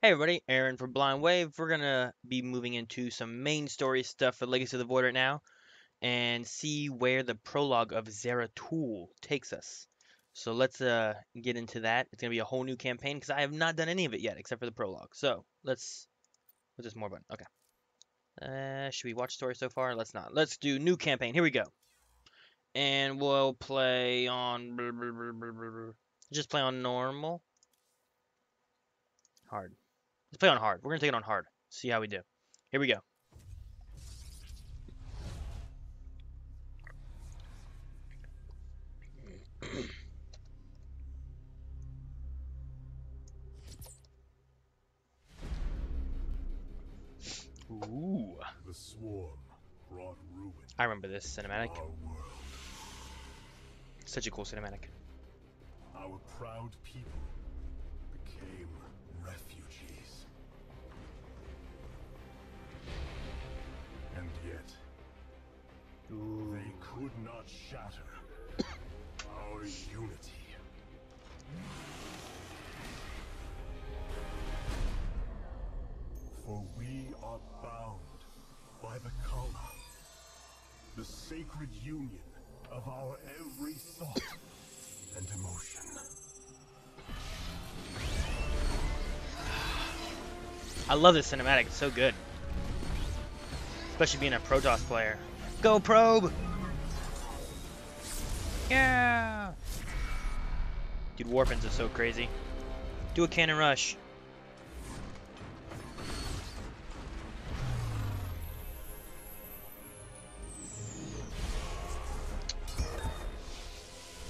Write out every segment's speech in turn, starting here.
Hey everybody, Aaron from Blind Wave. We're gonna be moving into some main story stuff for Legacy of the Void right now and see where the prologue of Zeratul takes us. So let's uh get into that. It's gonna be a whole new campaign because I have not done any of it yet except for the prologue. So let's what's this more button? Okay. Uh should we watch story so far? Let's not. Let's do new campaign. Here we go. And we'll play on just play on normal. Hard. Let's play on hard. We're gonna take it on hard. See how we do. Here we go. Ooh. The swarm brought ruin I remember this cinematic. to. Such a cool cinematic. Our proud people became they could not shatter our unity. For we are bound by the Khala, the sacred union of our every thought and emotion. I love this cinematic. It's so good. Especially being a Protoss player. Go probe! Yeah! Dude, Warpins are so crazy. Do a cannon rush.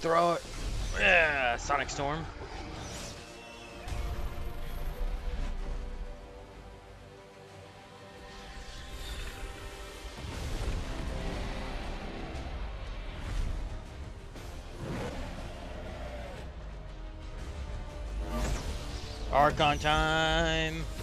Throw it. Yeah, Psionic Storm. Archon time.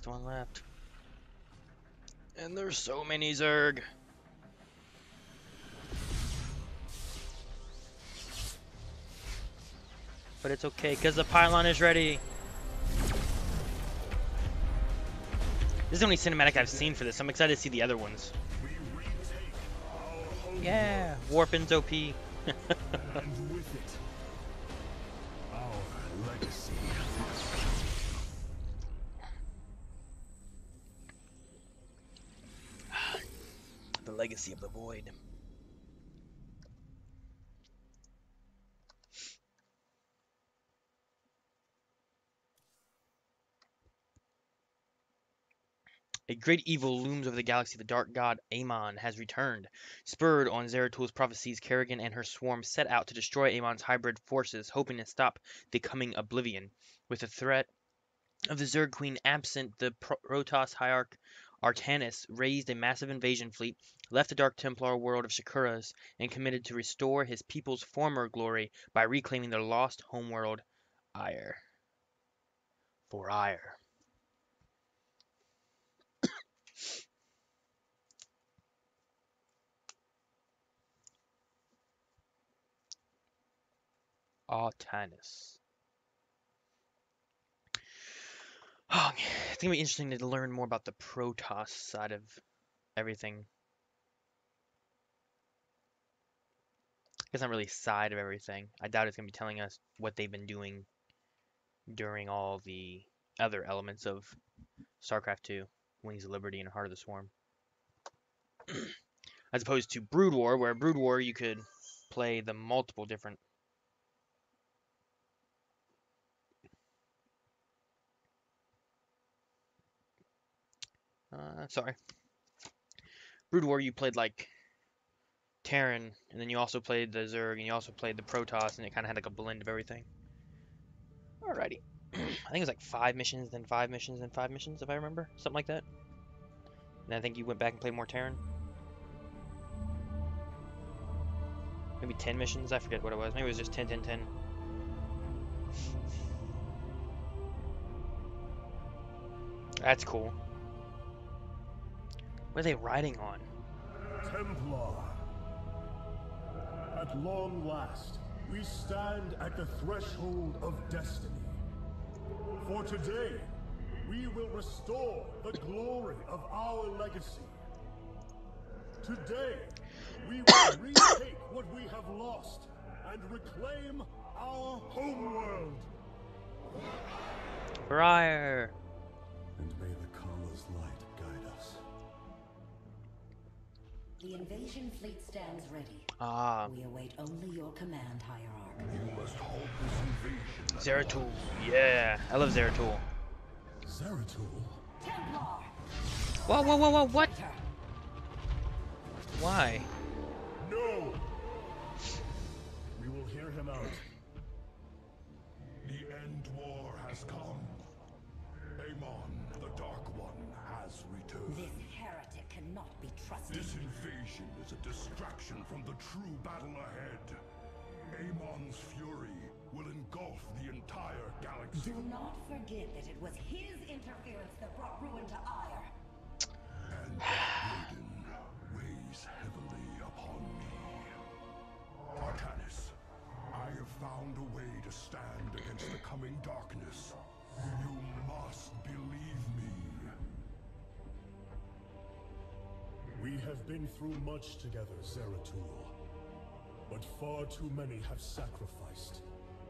Last one left. And there's so many Zerg. But it's okay, because the pylon is ready. This is the only cinematic I've seen for this. I'm excited to see the other ones. We retake our home Yeah, Warpin's OP. legacy of the void. A great evil looms over the galaxy. The dark god Amon has returned. Spurred on Zeratul's prophecies, Kerrigan and her swarm set out to destroy Amon's hybrid forces, hoping to stop the coming oblivion. With the threat of the Zerg Queen absent, the Protoss hierarch Artanis raised a massive invasion fleet, left the Dark Templar world of Shakuras, and committed to restore his people's former glory by reclaiming their lost homeworld, Aiur. For Aiur. Artanis. Oh, it's gonna be interesting to learn more about the Protoss side of everything. It's not really side of everything. I doubt it's gonna be telling us what they've been doing during all the other elements of StarCraft 2, Wings of Liberty and Heart of the Swarm. As opposed to Brood War, where Brood War you could play the multiple different Uh, sorry. Brood War, you played like Terran, and then you also played the Zerg, and you also played the Protoss, and it kind of had like a blend of everything. Alrighty. I think it was like five missions, then five missions, then five missions, if I remember. Something like that. And I think you went back and played more Terran. Maybe 10 missions? I forget what it was. Maybe it was just 10, 10, 10. That's cool. What are they riding on? Templar. At long last, we stand at the threshold of destiny. For today, we will restore the glory of our legacy. Today, we will retake what we have lost and reclaim our homeworld. Briar! And may the The invasion fleet stands ready. Ah, We await only your command, Hierarch. You must halt this invasion. Zeratul. Yeah, I love Zeratul. Zeratul? Templar! Whoa, whoa, whoa, whoa, what? Why? No! We will hear him out. The end war has come. Distraction from the true battle ahead. Amon's fury will engulf the entire galaxy. Do not forget that it was his interference that brought ruin to Aiur. And burden weighs heavily upon me. Artanis, I have found a way to stand against the coming darkness. You must believe me. We have been through much together, Zeratul. But far too many have sacrificed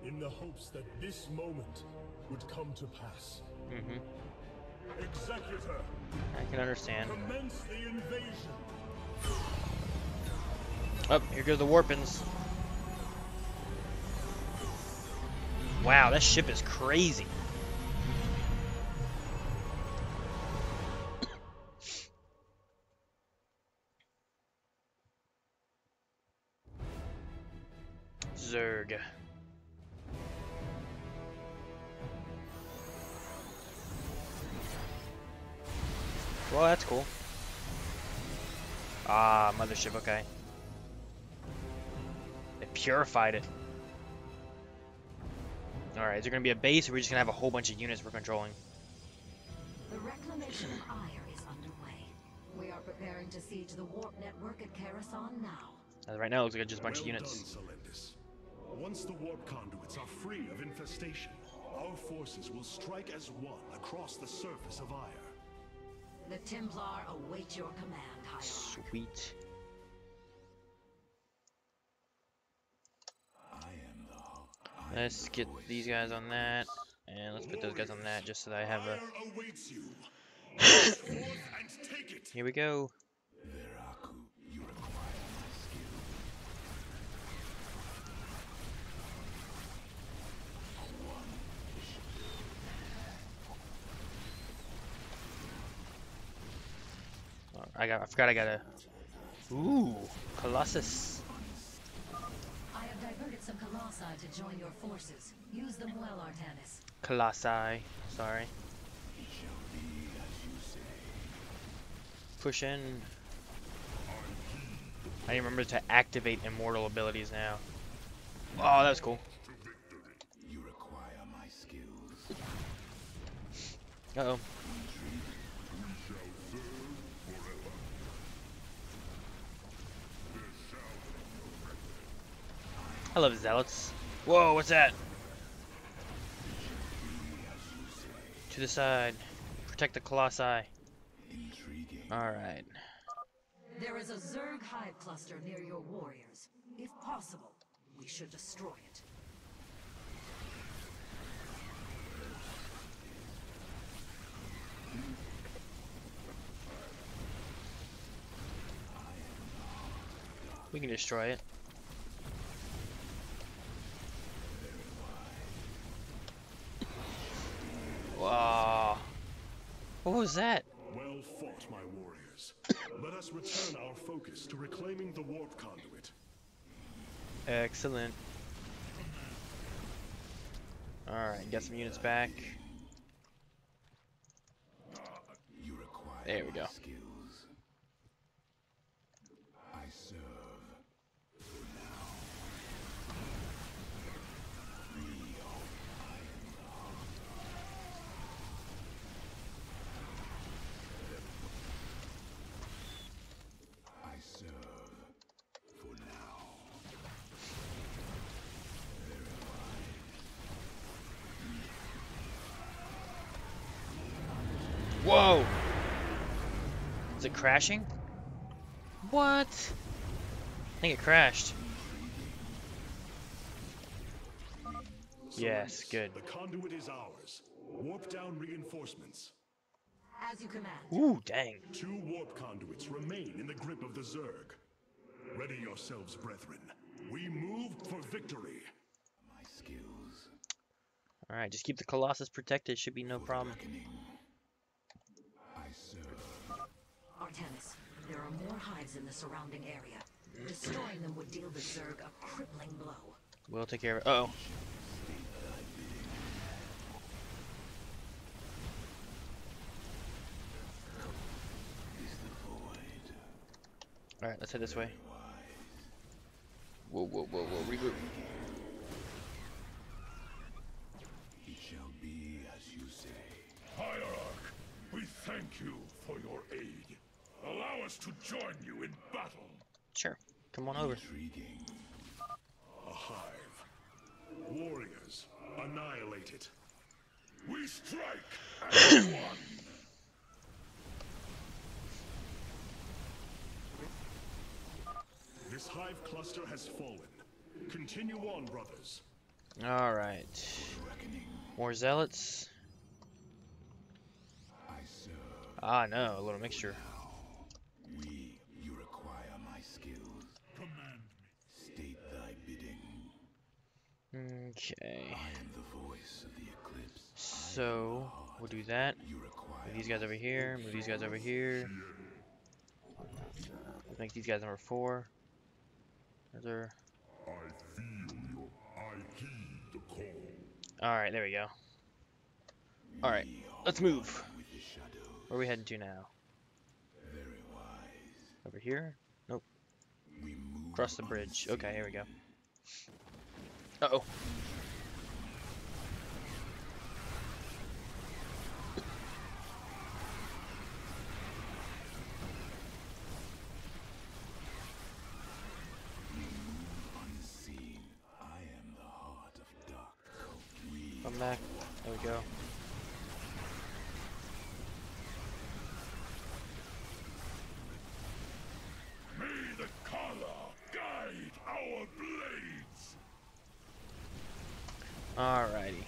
in the hopes that this moment would come to pass. Mm-hmm. Executor, I can understand. commence the invasion. Oh, here goes the Warpins. Wow, that ship is crazy. Zerg. Well, that's cool. Ah, mothership, okay. They purified it. Alright, is there gonna be a base or are we just gonna have a whole bunch of units we're controlling? The reclamation of Aiur is underway. We are preparing to siege the warp network at Karasan now. As right now, it looks like just a bunch well of units. done, Selendis. Once the warp conduits are free of infestation, our forces will strike as one across the surface of Aiur. The Templar await your command, Hierarch. Sweet. Let's get these guys on that, and let's put those guys on that just so that I have a. Aiur awaits you. March forth and take it. Here we go. Veraku, you require my skill. Oh, I got. I forgot. I got a. Ooh, Colossus. I have diverted some Colossi to join your forces. Use them well, Artanis. Colossi. Sorry. Push in. I remember to activate immortal abilities now. Oh, that was cool. You require my skills. Uh oh. I love zealots. Whoa, what's that? To the side. Protect the colossi. Intriguing. Alright. There is a Zerg hive cluster near your warriors. If possible, we should destroy it. We can destroy it. Wow. What was that? Well fought, my warriors. Let us return our focus to reclaiming the warp conduit. Excellent. Alright, get some units back. Ah, there we go. skills. I serve. I serve for now. Whoa! Is it crashing? What? I think it crashed. Yes, good. The conduit is ours. Warp down reinforcements. As you command. Ooh, dang. Two warp conduits remain in the grip of the Zerg. Ready yourselves, brethren. We move for victory. My skills. Alright, just keep the Colossus protected. Should be no problem. Reckoning. I serve. Artanis, there are more hives in the surrounding area. Destroying them would deal the Zerg a crippling blow. We'll take care of it. Uh oh. Alright, let's head this way. Whoa, whoa, whoa, whoa, regroup. It shall be as you say. Hierarch, we thank you for your aid. Allow us to join you in battle. Sure. Come on over. Intriguing. A hive. Warriors, annihilate it. We strike as one. This hive cluster has fallen. Continue on, brothers. Alright. More zealots. Ah, no, a little mixture. We. You require my skills. Command State thy bidding. Okay. I am the voice of the eclipse. So, we'll do that. Move these guys over here. Move these guys over here. Let's make these guys number four. Another. I feel your. I heed the call. Alright, there we go. Alright, let's move. with the shadows. Where are we heading to now? Very wise. Over here? Nope. Across the bridge. Okay, here we go. Uh oh. unseen. I am the heart of dark. We Come back. There we go. May the Khala guide our blades. Alrighty.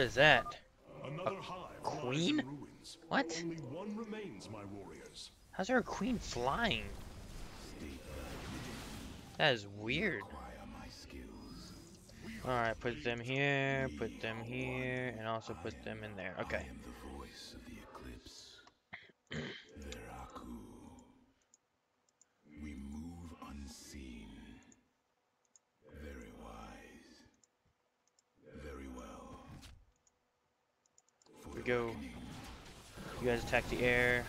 What is that? Another hive queen? What? Remains, my warriors. How's there a queen flying? That is weird. require my skills. Alright, put them here, put them here, and also put them in there. Okay. I am the voice of the eclipse. Veraku. We move unseen. Very wise. Very well. For Here we the go. reckoning. You guys attack the air.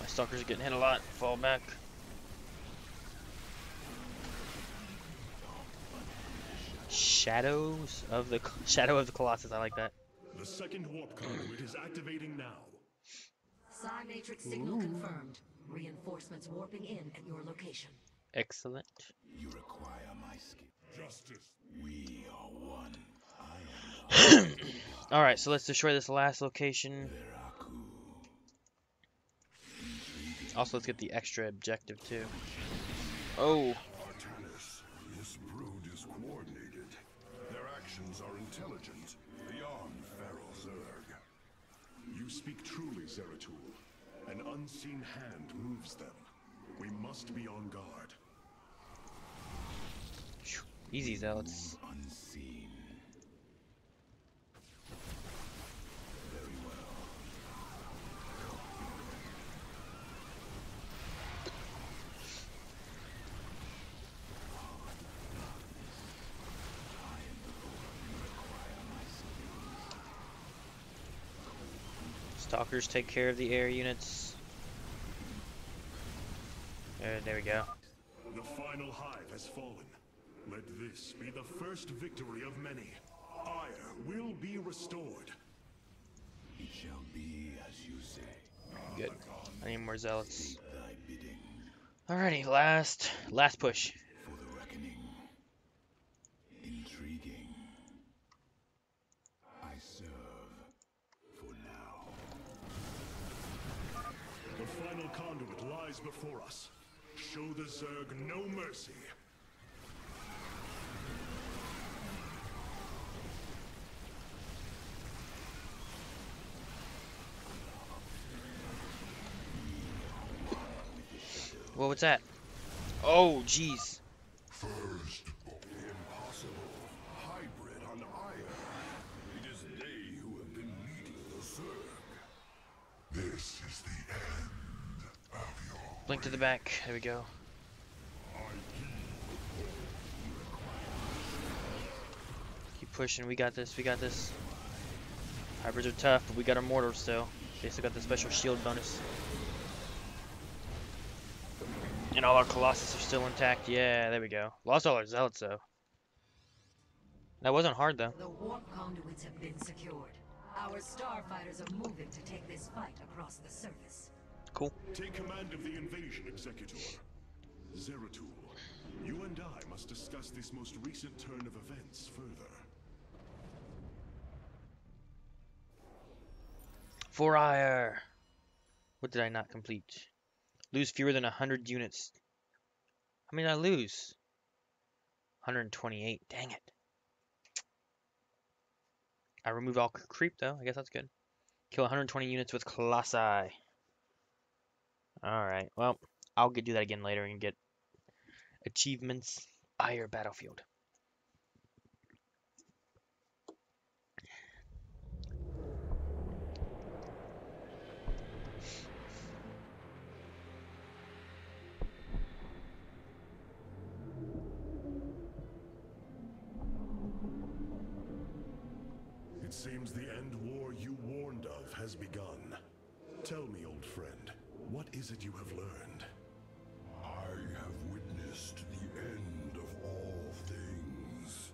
My stalkers are getting hit a lot. Fall back. Shadows of the Shadow of the Colossus. I like that. The second warp conduit is activating now. Psi Matrix signal confirmed. Reinforcements warping in at your location. Excellent. You require my skill. Justice. We are one. I am All right, so let's destroy this last location. Also, let's get the extra objective too. Oh, Artanis, this brood is coordinated. Their actions are intelligent, beyond feral Zerg. You speak truly, Zeratul. An unseen hand moves them. We must be on guard. Easy zealots. Unseen. Very well. Stalkers take care of the air units. There, there we go. The final hive has fallen. Let this be the first victory of many. Aiur will be restored. It shall be as you say. Good. I need more zealots. Alrighty, last last push. for the reckoning. Intriguing. I serve for now. The final conduit lies before us. Show the Zerg no mercy. Whoa, what's that? Oh, jeez. First, impossible. Hybrid on Aiur. It is they who have been leading the Zerg. This is the end of your Blink to the back. There we go. Keep pushing. We got this. We got this. Hybrids are tough, but we got our mortars still. They still got the special shield bonus. And all our Colossus are still intact. Yeah, there we go. Lost all our zealots though. That wasn't hard though. The warp conduits have been secured. Our starfighters are moving to take this fight across the surface. Cool. Take command of the invasion, Executor. Zeratul, you and I must discuss this most recent turn of events further. For Aiur. What did I not complete? Lose fewer than 100 units. Many did I lose? 128. Dang it. I removed all creep though. I guess that's good. Kill 120 units with Colossi. Alright, well, I'll get do that again later and get achievements. Aiur Battlefield. It seems the end war you warned of has begun. Tell me, old friend, what is it you have learned? I have witnessed the end of all things.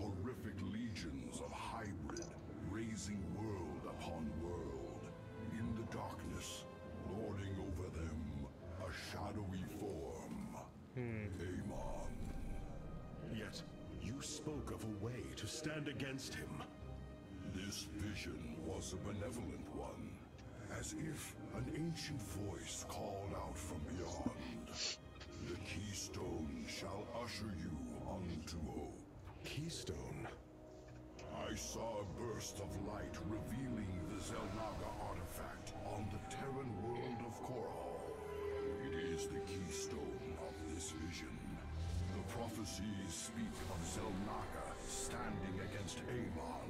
Horrific legions of hybrid, raising world upon world. In the darkness, lording over them, a shadowy form. Hmm. Amon. Yet, you spoke of a way to stand against him. This vision was a benevolent one, as if an ancient voice called out from beyond. The keystone shall usher you unto hope. Keystone. I saw a burst of light revealing the Xel'Naga artifact on the Terran world of Korhal. It is the keystone of this vision. The prophecies speak of Xel'Naga standing against Amon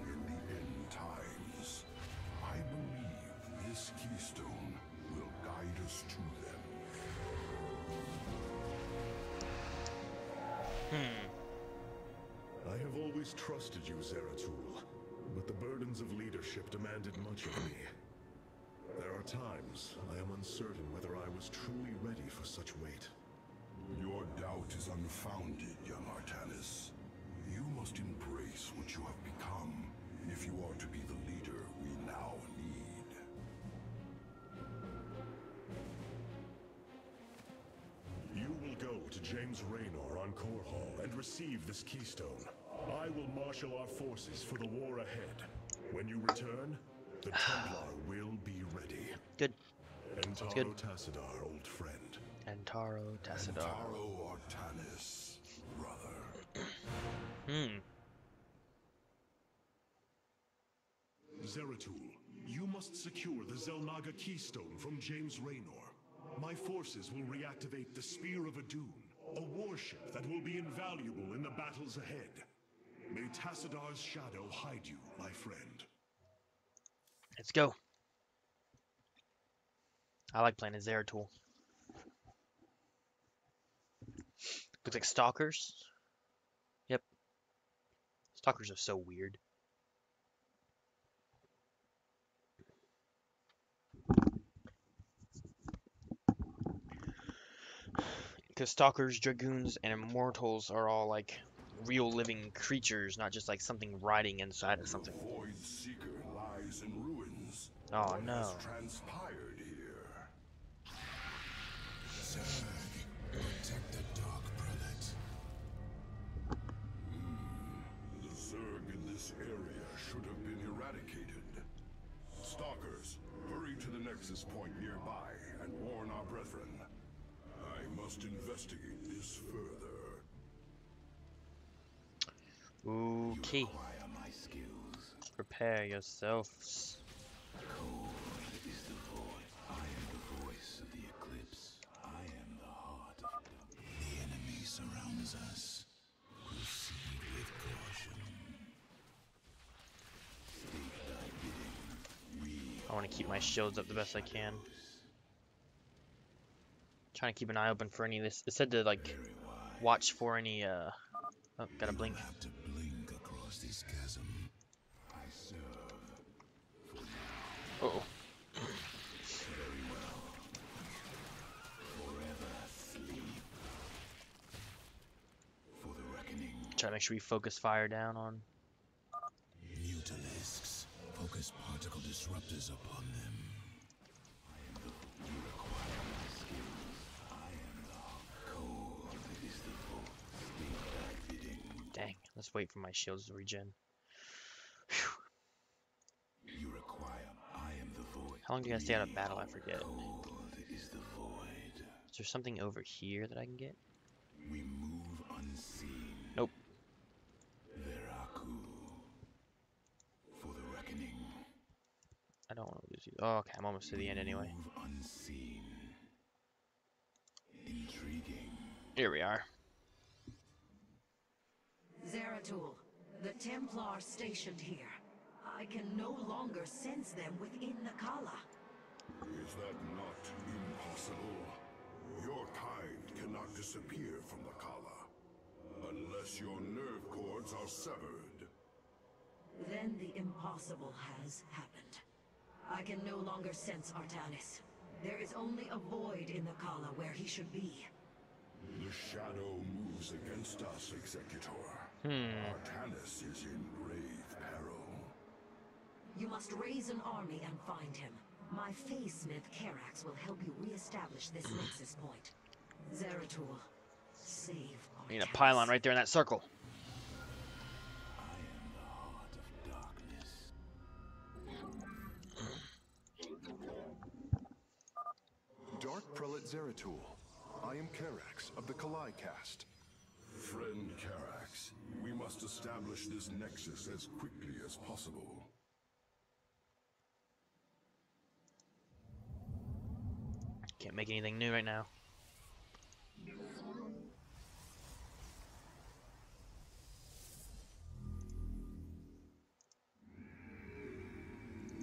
this keystone will guide us to them. Hmm. I have always trusted you, Zeratul, but the burdens of leadership demanded much of me. There are times I am uncertain whether I was truly ready for such weight. Your doubt is unfounded, young Artanis. You must embrace what you have become if you are to be the to James Raynor on Korhal and receive this keystone. I will marshal our forces for the war ahead. When you return, the Templar will be ready. Good. Entaro good. Tassadar, old friend. En Taro Tassadar. Taro Artanis, brother. Hmm. Zeratul, you must secure the Xel'Naga keystone from James Raynor. My forces will reactivate the Spear of Adun, a warship that will be invaluable in the battles ahead. May Tassadar's shadow hide you, my friend. Let's go. I like playing as Zeratul. Looks like stalkers. Yep. Stalkers are so weird. Because stalkers, dragoons, and immortals are all like real living creatures, not just like something riding inside of something. Void Seeker lies in ruins. Oh no. has transpired here? Protect the Dark Prelate. Hmm, the Zerg in this area should have been eradicated. Stalkers, hurry to the Nexus Point nearby and warn our brethren. Must investigate this further. Okay. Skills. Prepare yourselves. Cold is the void. I am the voice of the eclipse. I am the heart of the The enemy surrounds us. Proceed with caution. State thy bidding. We I want to keep my shields up the best I can. Trying to keep an eye open for any of this. It said to like watch for any uh oh, gotta blink. Have to blink across this chasm. I serve. Uh oh. Very well. Forever sleep. For the reckoning. Try to make sure we focus fire down on Mutalisks. Focus particle disruptors upon Let's wait for my shields to regen. You require. I am the void. How long do you guys stay out of battle? I forget. Is the void. Is there something over here that I can get? We move unseen. Nope. Veraku. For the reckoning. I don't want to lose you. Oh, okay. I'm almost to the end anyway. Move unseen. Intriguing. Here we are. Zeratul, the Templar stationed here. I can no longer sense them within the Khala. Is that not impossible? Your kind cannot disappear from the Khala. Unless your nerve cords are severed. Then the impossible has happened. I can no longer sense Artanis. There is only a void in the Khala where he should be. The shadow moves against us, Executor. Hmm. Artanis is in grave peril. You must raise an army and find him. My phase smith Karax will help you re-establish this nexus point. Zeratul, save I need a pylon right there in that circle. Am the of. Dark Prelate Zeratul. I am Karax of the Khalai Caste. Friend Karax, we must establish this nexus as quickly as possible. Can't make anything new right now.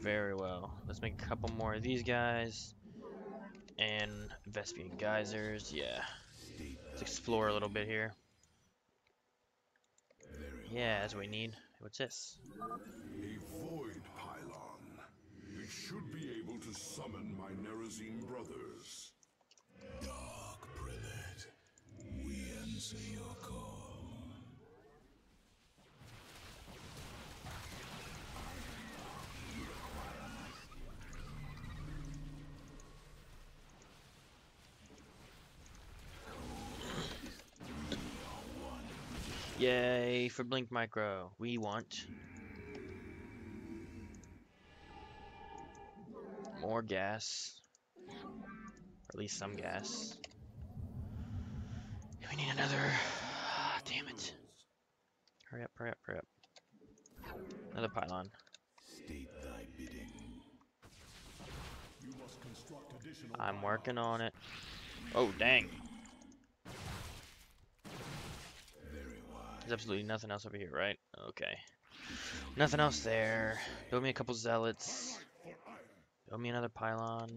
Very well. Let's make a couple more of these guys. And Vespene geysers, yeah. Let's explore a little bit here. Yeah, what we need. What's this? A void pylon. It should be able to summon my brothers. Dark Prelate. We answer your Yay for Blink Micro. We want more gas. Or at least some gas. We need another. Ah, damn it. Hurry up, hurry up, hurry up. Another pylon. State thy bidding. You must construct additional I'm working on it. Oh, dang. There's absolutely nothing else over here, right? Okay. Nothing else there. Build me a couple zealots. Build me another pylon.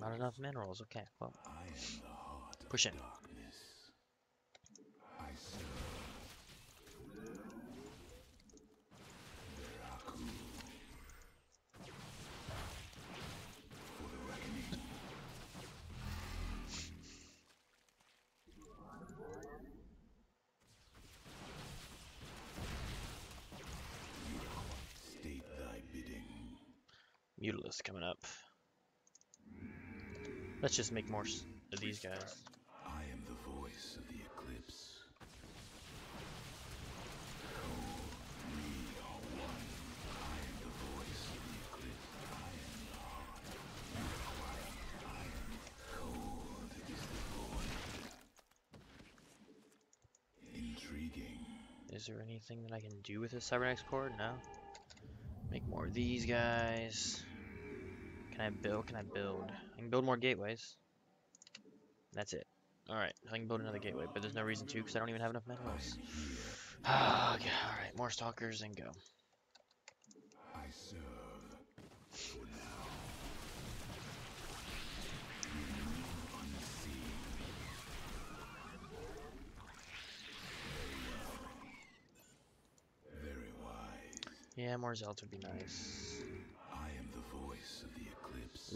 Not enough minerals. Okay, well, push in. Coming up. Let's just make more of these guys. I am the voice of the eclipse. We are one. I am the voice of the eclipse. I am the heart. You require iron. Cold is the void. Intriguing. Is there anything that I can do with this cybernetics core? No. Make more of these guys. Can I build? Can I build? I can build more gateways. That's it. Alright, I can build another gateway, but there's no reason to because I don't even have enough minerals. okay, alright, more stalkers and go. I serve. Yeah, more zealots would be nice.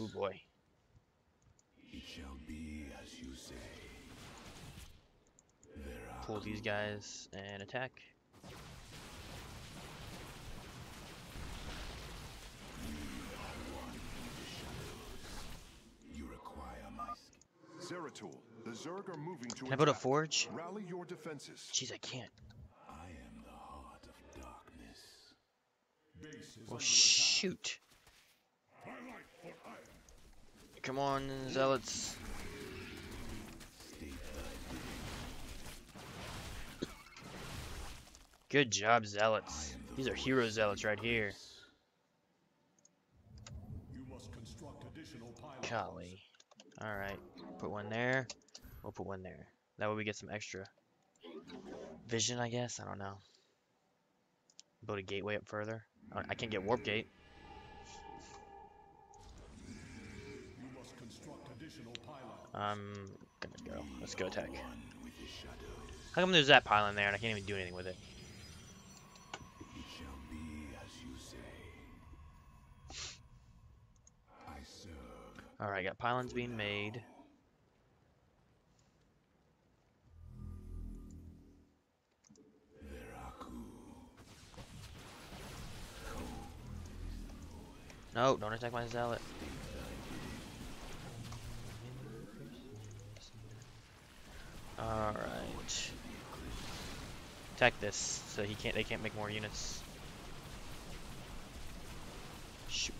Eclipse. Ooh boy. It shall be as you say. Veraku. Pull these guys and attack. You require my skill. Zeratul, the Zerg are moving to Can I build a attack. forge? Rally your defenses. Jeez, I can't. I am the heart of darkness. Well, shoot. Come on, zealots. Good job, zealots. These are hero zealots right here. Golly. Alright, put one there. We'll put one there. That way we get some extra vision, I guess. I don't know. Build a gateway up further. I can't get warp gate. I'm gonna go. Let's go attack. One with the shadows. How come there's that pylon there and I can't even do anything with it? It shall be as you say. I. Alright, got pylons being made. No, don't attack my zealot. Alright. Attack this so he can't they can't make more units. Shoot.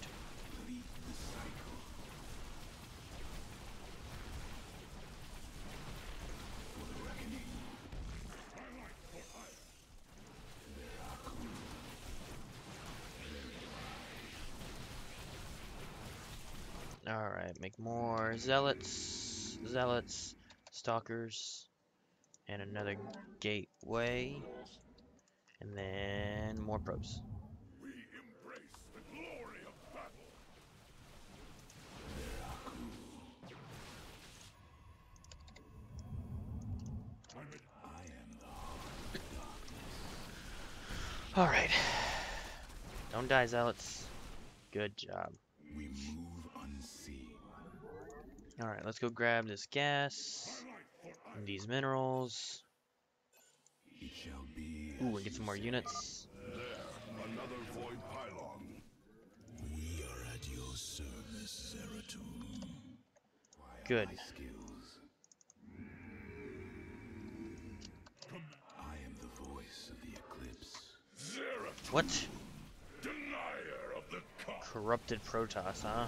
Alright, make more zealots, zealots, stalkers, and another gateway, and then more probes. We embrace the glory of battle. I am the heart of darkness. Alright. Don't die, zealots. Good job. We move unseen. Alright, let's go grab this gas, these minerals. Ooh, and get some more units. There, another void pylon. We are at your service. Good. I am the voice of the eclipse. What? denier of the cup. Corrupted Protoss, huh?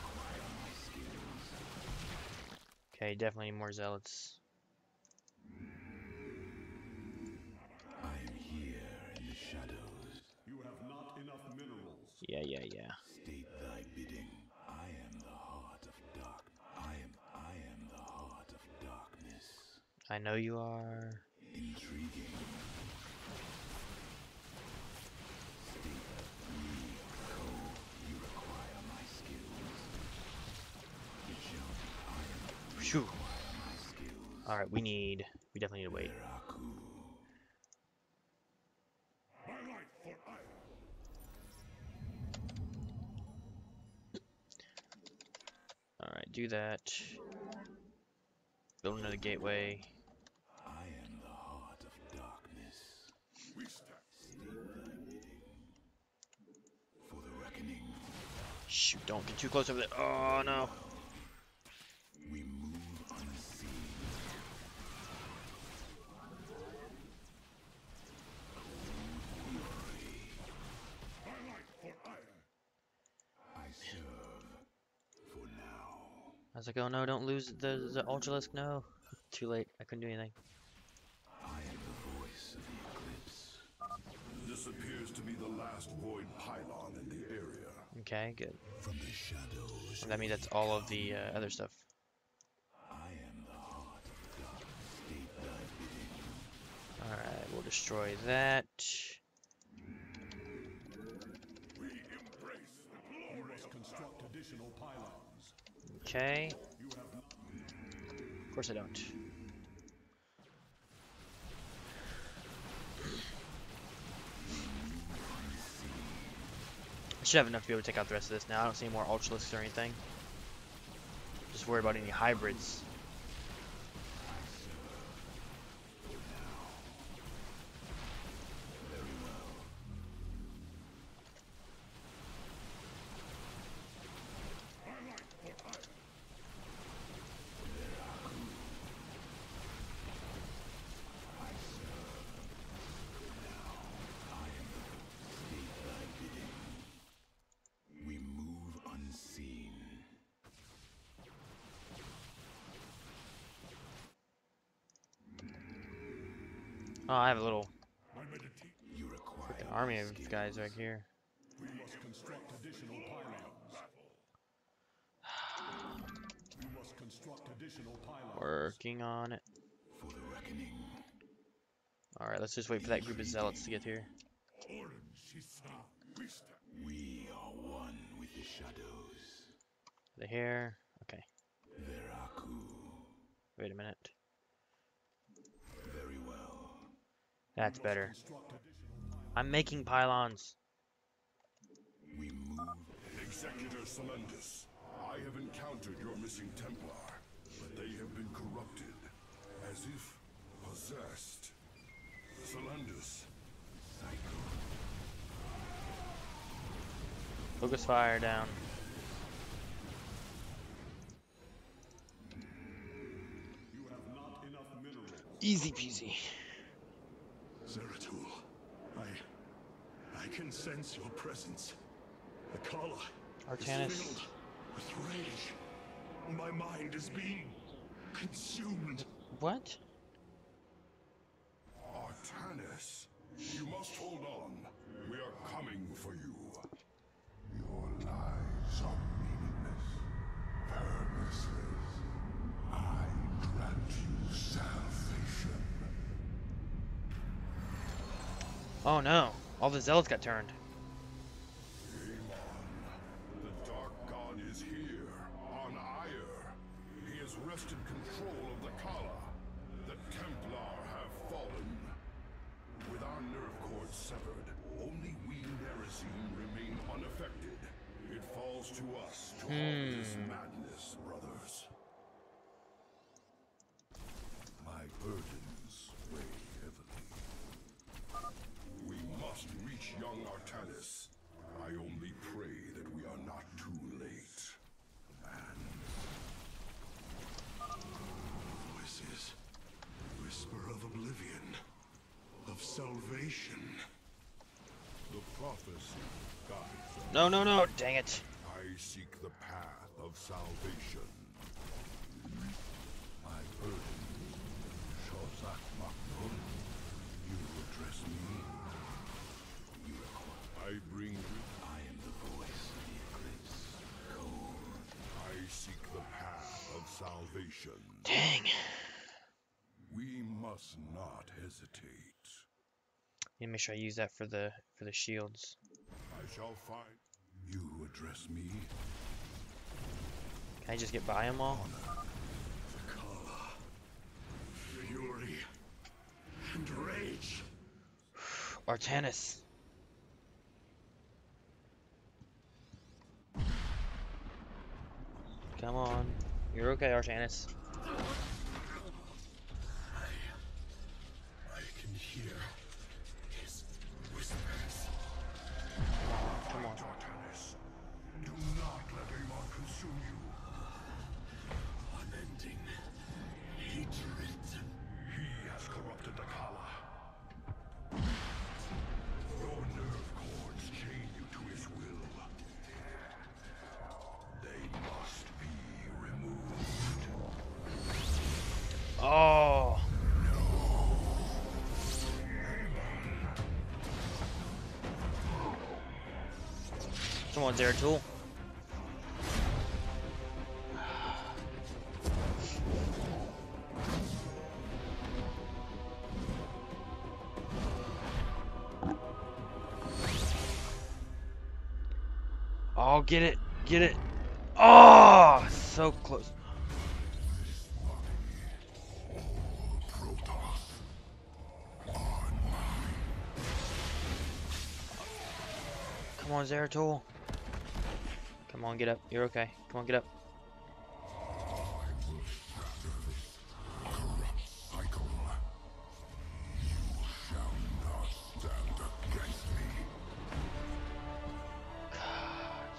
Okay, definitely need more zealots. I am here in the shadows. You have not enough minerals. Yeah, yeah, yeah. State thy bidding. I am the heart of dark. I am I am the heart of darkness. I know you are. Intriguing. State me, Cole. You require my skills. Jump. I am Phew. my skills. Alright, we need. We definitely need to wait. Alright, do that. Build another gateway. I am the heart of darkness. Shoot, don't get too close over there. Oh no. Was like, oh no, don't lose the, the Ultralisk. No. Too late. I couldn't do anything. I am the voice of the eclipse. This appears to be the last void pylon in the area. Okay, good. From the shadows, That means that's all of the uh, other stuff. I am the heart of dark. State thy bidding. Alright, we'll destroy that. We embrace the You glory must construct additional pylons. Okay. Of course I don't. I should have enough to be able to take out the rest of this now. I don't see any more Ultralisks or anything. Just worry about any hybrids. Oh, I have a little You require freaking army of guys right here. We must construct additional pylons. We must construct additional pylons. Working on it. For the reckoning, Alright, let's just wait for that group of zealots to get here. We are one with the shadows. They're here. Okay, wait a minute. Very well. That's better. I'm making pylons. We move Executor Selendis, I have encountered your missing Templar, but they have been corrupted, as if possessed. Selendis, Focus fire down. You have not enough minerals. Easy peasy. Zeratul, I... I can sense your presence. The Khala Artanis. is filled with rage. My mind is being consumed. What? Artanis, you must hold on. We are coming for you. Your lies are meaningless, purposeless. I grant you salvation. Oh no. All the zealots got turned. Amon, the Dark God is here, on Aiur. He has wrested control of the Khala. The Templar have fallen. With our nerve cords severed, only we Nerazim remain unaffected. It falls to us to halt this madness, brothers. My burdens weigh heavily. We must reach young Artanis. I only pray that we are not too late. And oblivion, of salvation. The prophecy guides us. No, no, no. Oh, dang it. I seek the path of salvation. My burden, Shozak Maknun. You address me. You I bring you. I am the voice of the eclipse. Cold. I seek the path of salvation. Dang. We must not hesitate. Need to make sure I use that for the for the shields. I shall find. Address me. Can I just get by them all? Khala. Fury. And rage. Artanis. Come on. You're okay, Artanis. Amon consume you. Unending hatred. He has corrupted the Khala. Your nerve cords chain you to his will. They must be removed. Oh. Come on, Zeratul. Get it, get it. Oh, so close. Come on, Zeratul. Come on, get up. You're okay. Come on, get up.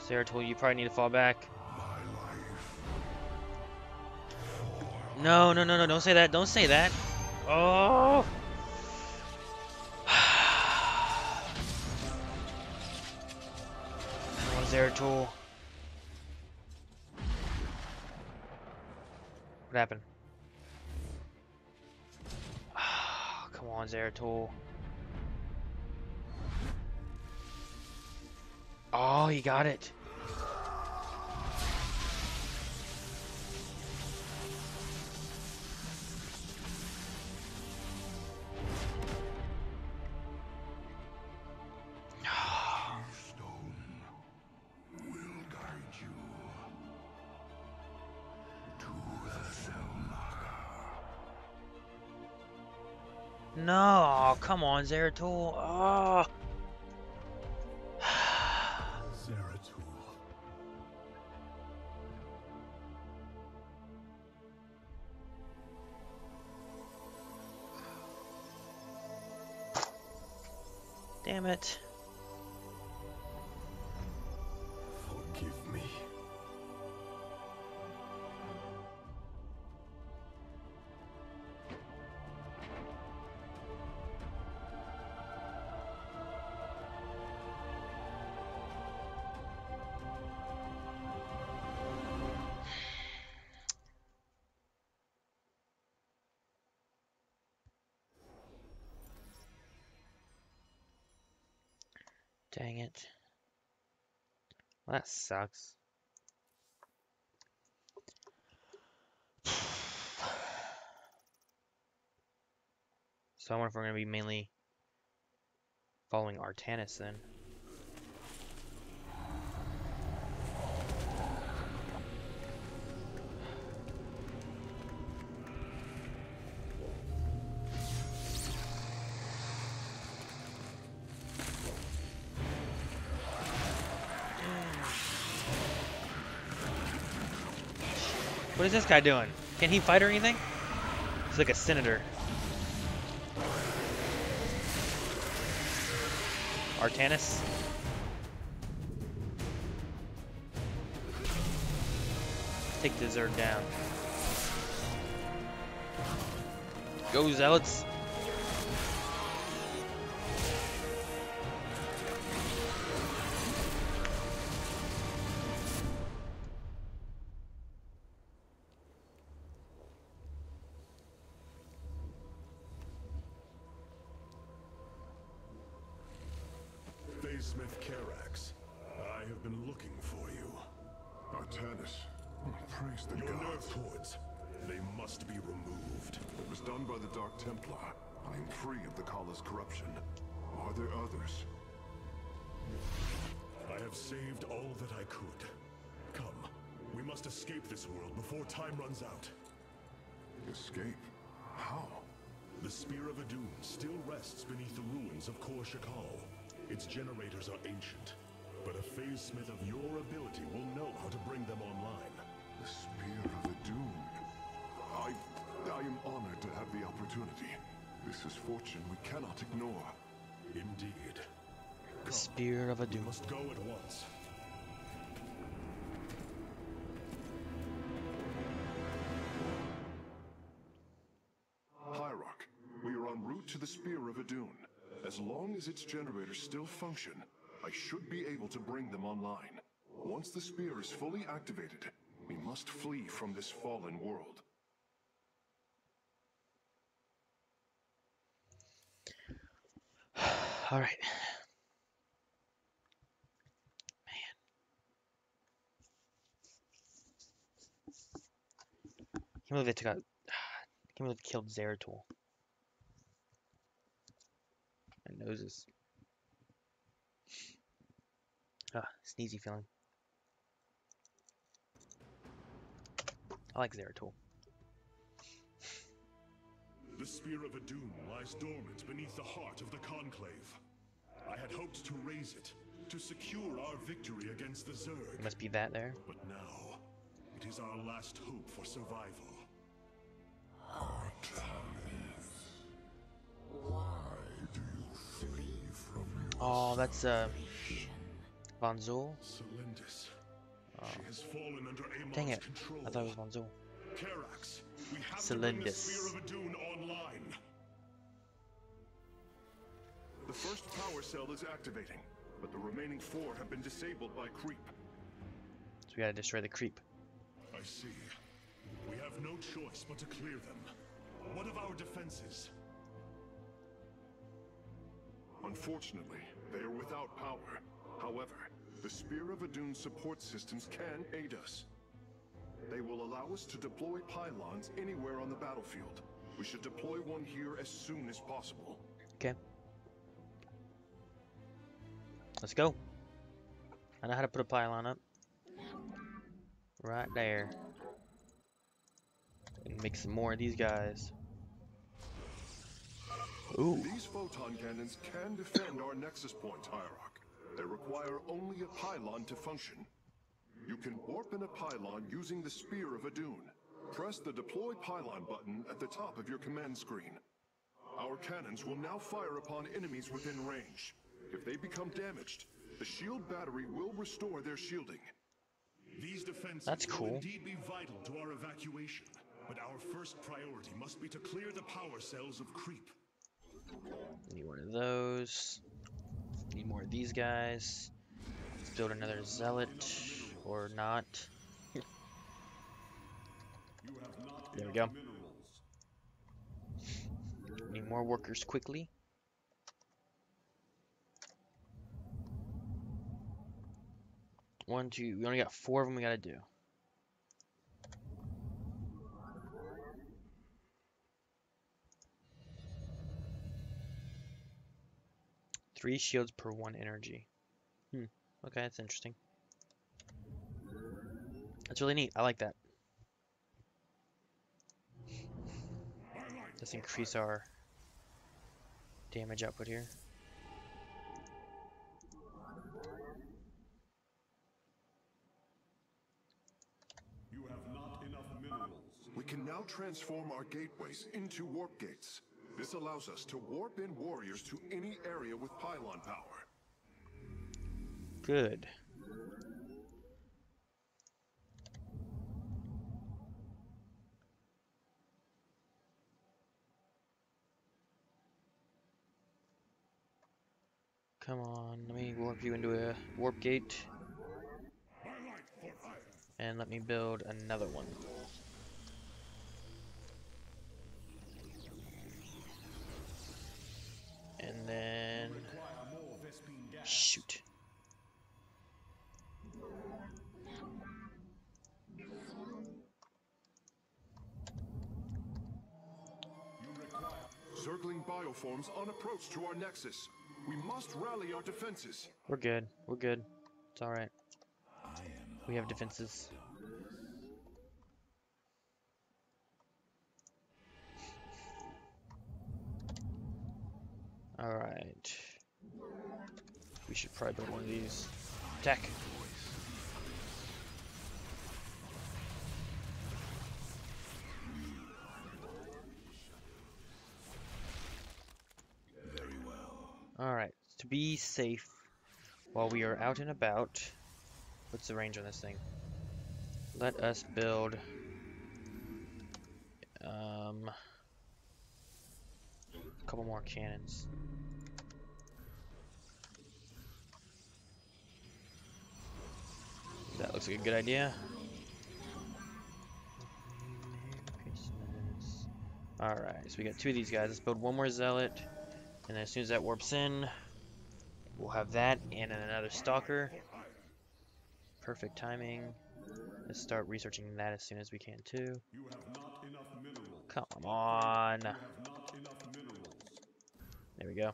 Zeratul, you probably need to fall back. No, no, no, no, don't say that. Don't say that. Oh. Come on, Zeratul. What happened? Come on, Zeratul. Oh, he got it. No, come on, Zeratul. Oh. Damn it. Sucks. So I wonder if we're going to be mainly following Artanis then. Is this guy doing? Can he fight or anything? He's like a senator. Artanis? Take the Zerg down. Go, Zealots! The of We Adun. must go at once. Hierarch, we are en route to the Spear of Adun. As long as its generators still function, I should be able to bring them online. Once the spear is fully activated, we must flee from this fallen world. All right. Can't believe they took out. Can't believe they killed Zeratul. My noses. Ah, sneezy feeling. I like Zeratul. The Spear of Adun lies dormant beneath the heart of the Conclave. I had hoped to raise it, to secure our victory against the Zerg. It must be that there. But now, it is our last hope for survival. Oh, that's uh, Von Zul. Selendis. She has fallen under Amon's Dang it! I thought it was Vorazun. Karax, we have to bring the Celindis. Of Adun online. The first power cell is activating, but the remaining four have been disabled by creep. So we gotta destroy the creep. I see. We have no choice but to clear them. What of our defenses? Unfortunately, they are without power. However, the Spear of Adun support systems can aid us. They will allow us to deploy pylons anywhere on the battlefield. We should deploy one here as soon as possible. Okay. Let's go. I know how to put a pylon up. Right there. And make some more of these guys. Ooh. These photon cannons can defend our nexus point, Hierarch. They require only a pylon to function. You can warp in a pylon using the Spear of Adun. Press the Deploy Pylon button at the top of your command screen. Our cannons will now fire upon enemies within range. If they become damaged, the shield battery will restore their shielding. These defenses That's will cool. indeed be vital to our evacuation. But our first priority must be to clear the power cells of Creep. Need one of those. Need more of these guys. Let's build another zealot. Or not. there we go. Need more workers quickly. One, two, we only got four of them we gotta do. Three shields per one energy. Hmm. Okay, that's interesting. That's really neat. I like that. Let's increase our damage output here. You have not enough minerals. We can now transform our gateways into warp gates. This allows us to warp in warriors to any area with pylon power. Good. Come on, let me warp you into a warp gate. And let me build another one. And then Require more Vespene gas. Shoot. Bioforms on approach to our nexus. We must rally our defenses. We're good. We're good. It's alright. We have defenses. Alright. We should probably build one of these. Attack! Very well. Alright, to be safe while we are out and about, what's the range on this thing? Let us build um, a couple more cannons. That looks like a good idea. Alright, so we got two of these guys. Let's build one more zealot. And then as soon as that warps in, we'll have that and another stalker. Perfect timing. Let's start researching that as soon as we can too. Come on. There we go.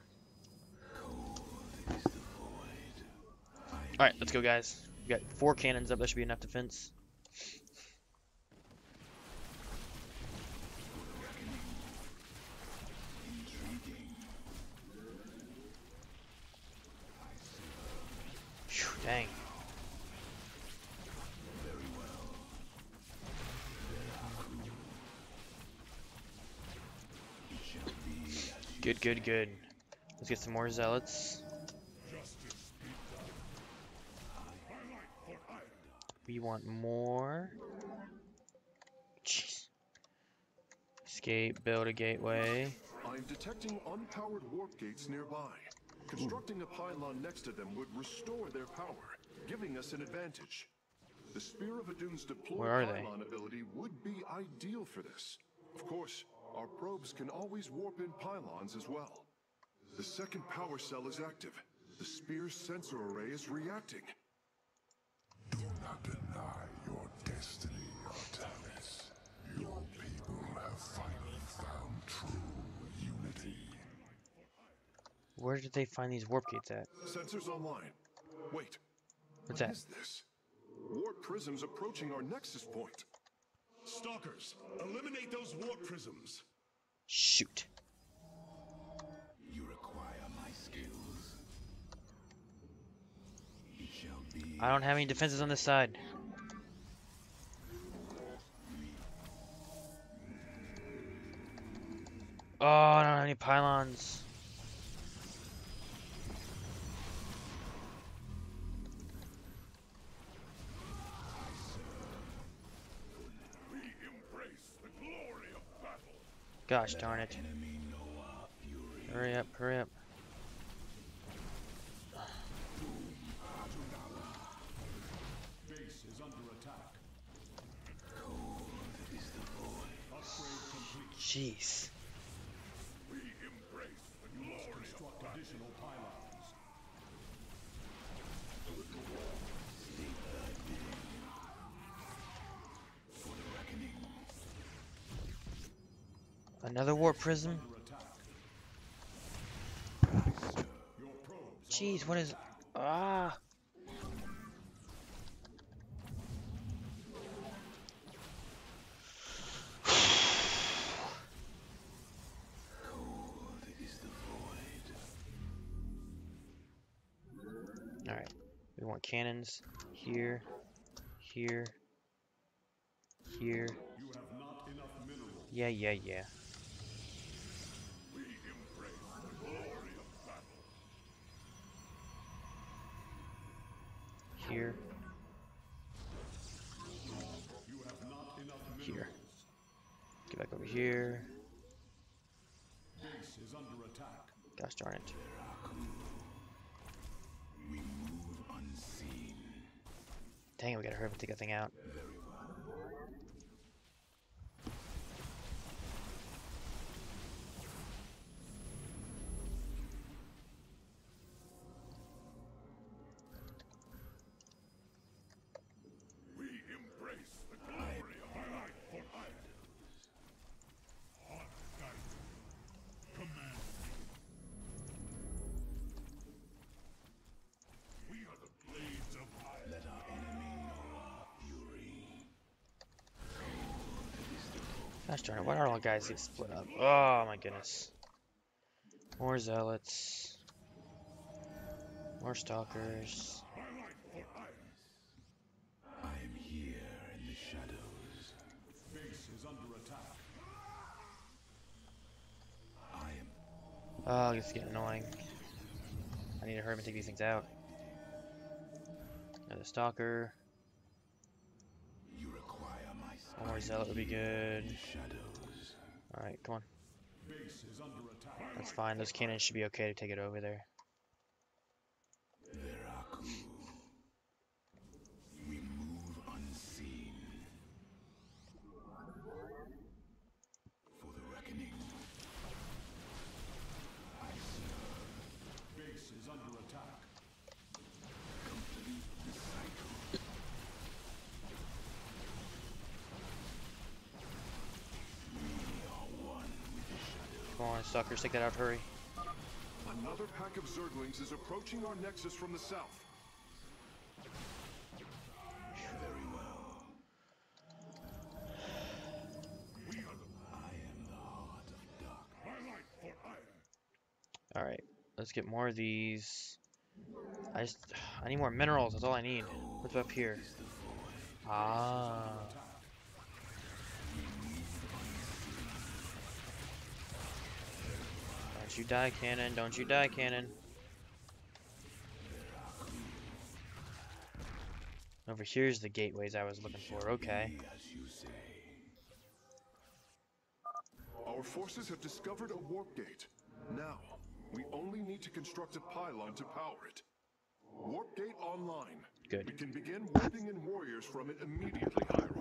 Alright, let's go guys. We got four cannons up, that should be enough defense. Dang. Good, good, good. Let's get some more zealots. We want more. Jeez. Escape, build a gateway. I'm detecting unpowered warp gates nearby. Constructing a pylon next to them would restore their power, giving us an advantage. The Spear of Adun's deploy Where are they? pylon ability would be ideal for this. Of course, our probes can always warp in pylons as well. The second power cell is active. The Spear's sensor array is reacting. Do not deny your destiny, Artanis. Your people have finally found true unity. Where did they find these warp gates at? Sensors online. Wait. What's what that? is this? Warp prisms approaching our nexus point. Stalkers, eliminate those warp prisms. Shoot. You require my skills. It shall be. I don't have any defenses on this side. Oh, I don't have any pylons. Gosh darn it. Hurry up, hurry up. Base is under attack. Cold is the void. Upgrade complete. Jeez. We embrace the glory of Construct additional pylons. For the reckoning. Another warp prism? Jeez, what is... Ah! Alright. We want cannons here, here, here. Yeah, yeah, yeah. Here, here. Get back over here. Gosh darn it. Dang it, we gotta hurry up and take that thing out. Gosh darn it, why are all guys get split up? Oh my goodness. More zealots. More stalkers. Oh, I am here in the shadows. Base is under attack. Oh, it's getting annoying. I need to hurry and take these things out. Another stalker. My One more zealot would be good. Alright, come on. Base is under attack. That's fine. Those cannons should be okay to take it over there. Veraku. We move unseen. For the reckoning. I serve. Base is under attack. Complete the cycle. We are one with the shadows. Come on, stalkers, take that out, hurry. Another pack of Zerglings is approaching our nexus from the south. Very well. I am the heart of dark. My light for Aiur. Alright, let's get more of these. I just, I need more minerals, that's all I need. What's up here? Ah. You die, cannon. Don't you die, cannon. Over here's the gateways I was looking for. Okay. Be as you say. Our forces have discovered a warp gate. Now, we only need to construct a pylon to power it. Warp gate online. Good. We can begin warping in warriors from it immediately, High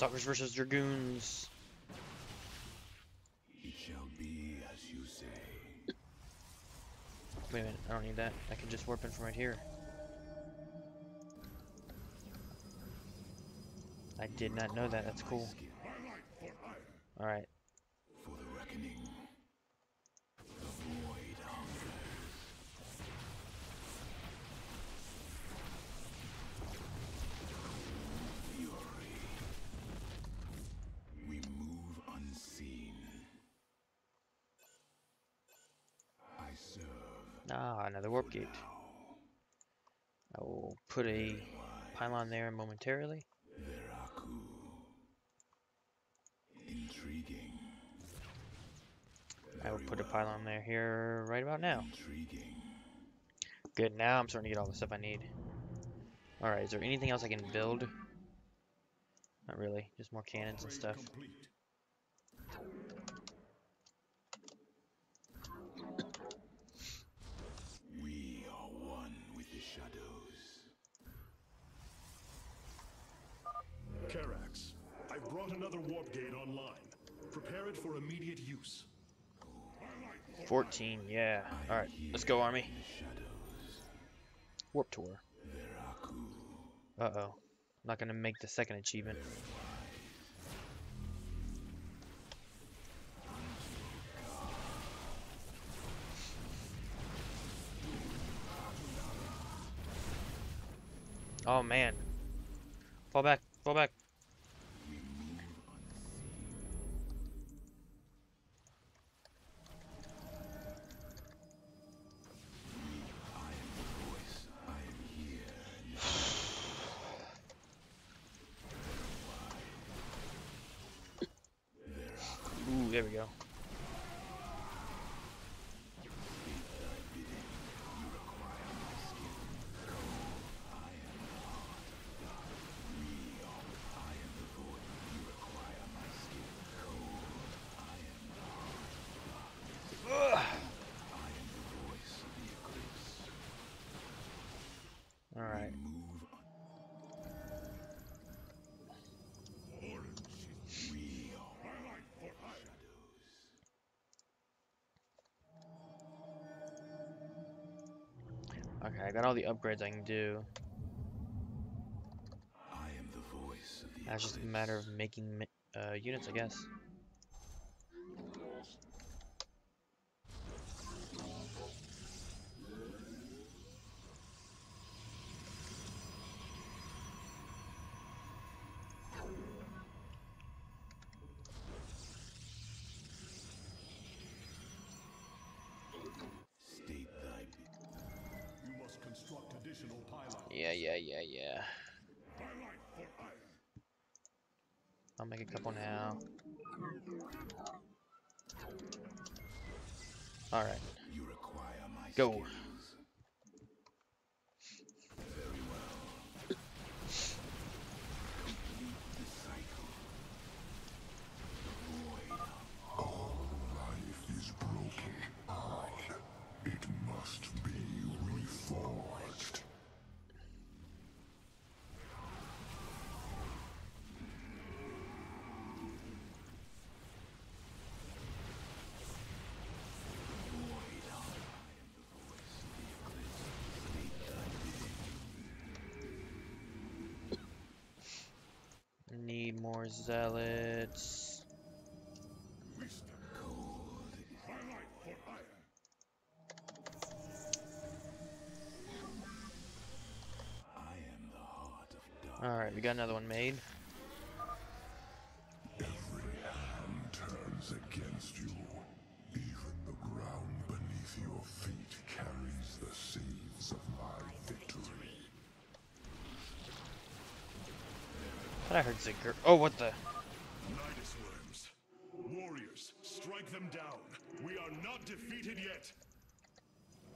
Stalkers versus Dragoons. It shall be as you say. Wait a minute, I don't need that. I can just warp in from right here. I did not know that. That's cool. My light for Aiur. Alright. Put a pylon there momentarily. I will put a pylon there here right about now. Good, now I'm starting to get all the stuff I need. Alright, is there anything else I can build? Not really, just more cannons and stuff. Complete. We are one with the shadows. Karax, I've brought another warp gate online. Prepare it for immediate use. 14, yeah. Alright, let's go, army. Warp tour. Uh-oh. Not gonna make the second achievement. Oh man. Fall back, fall back. Okay, I got all the upgrades I can do. I am the voice of the Now just a matter of making uh, units, I guess. Yeah, yeah, yeah, yeah. I'll make a couple now. Alright, Go. More zealots. Alright, we got another one made. Thought I heard Ziggur. Oh, what the? Nydus worms. Warriors, strike them down. We are not defeated yet.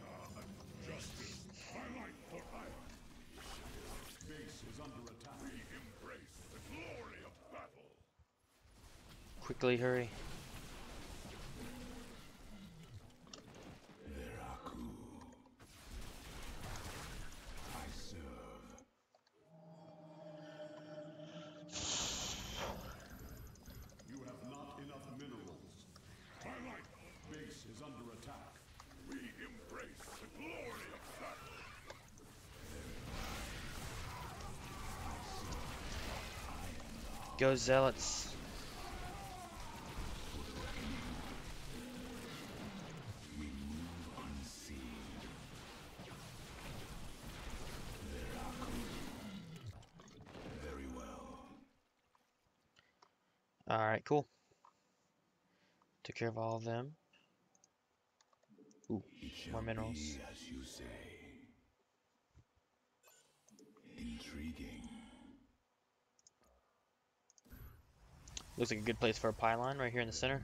Ah, justice. Highlight for iron. Base is under attack. We embrace the glory of battle. Quickly, hurry. Veraku. I serve. You have not enough minerals. Highlight. Base is under attack. We embrace the glory of battle. Go, zealots. Alright, cool. Took care of all of them. Ooh, more minerals. be as you say. Intriguing. Looks like a good place for a pylon right here in the center.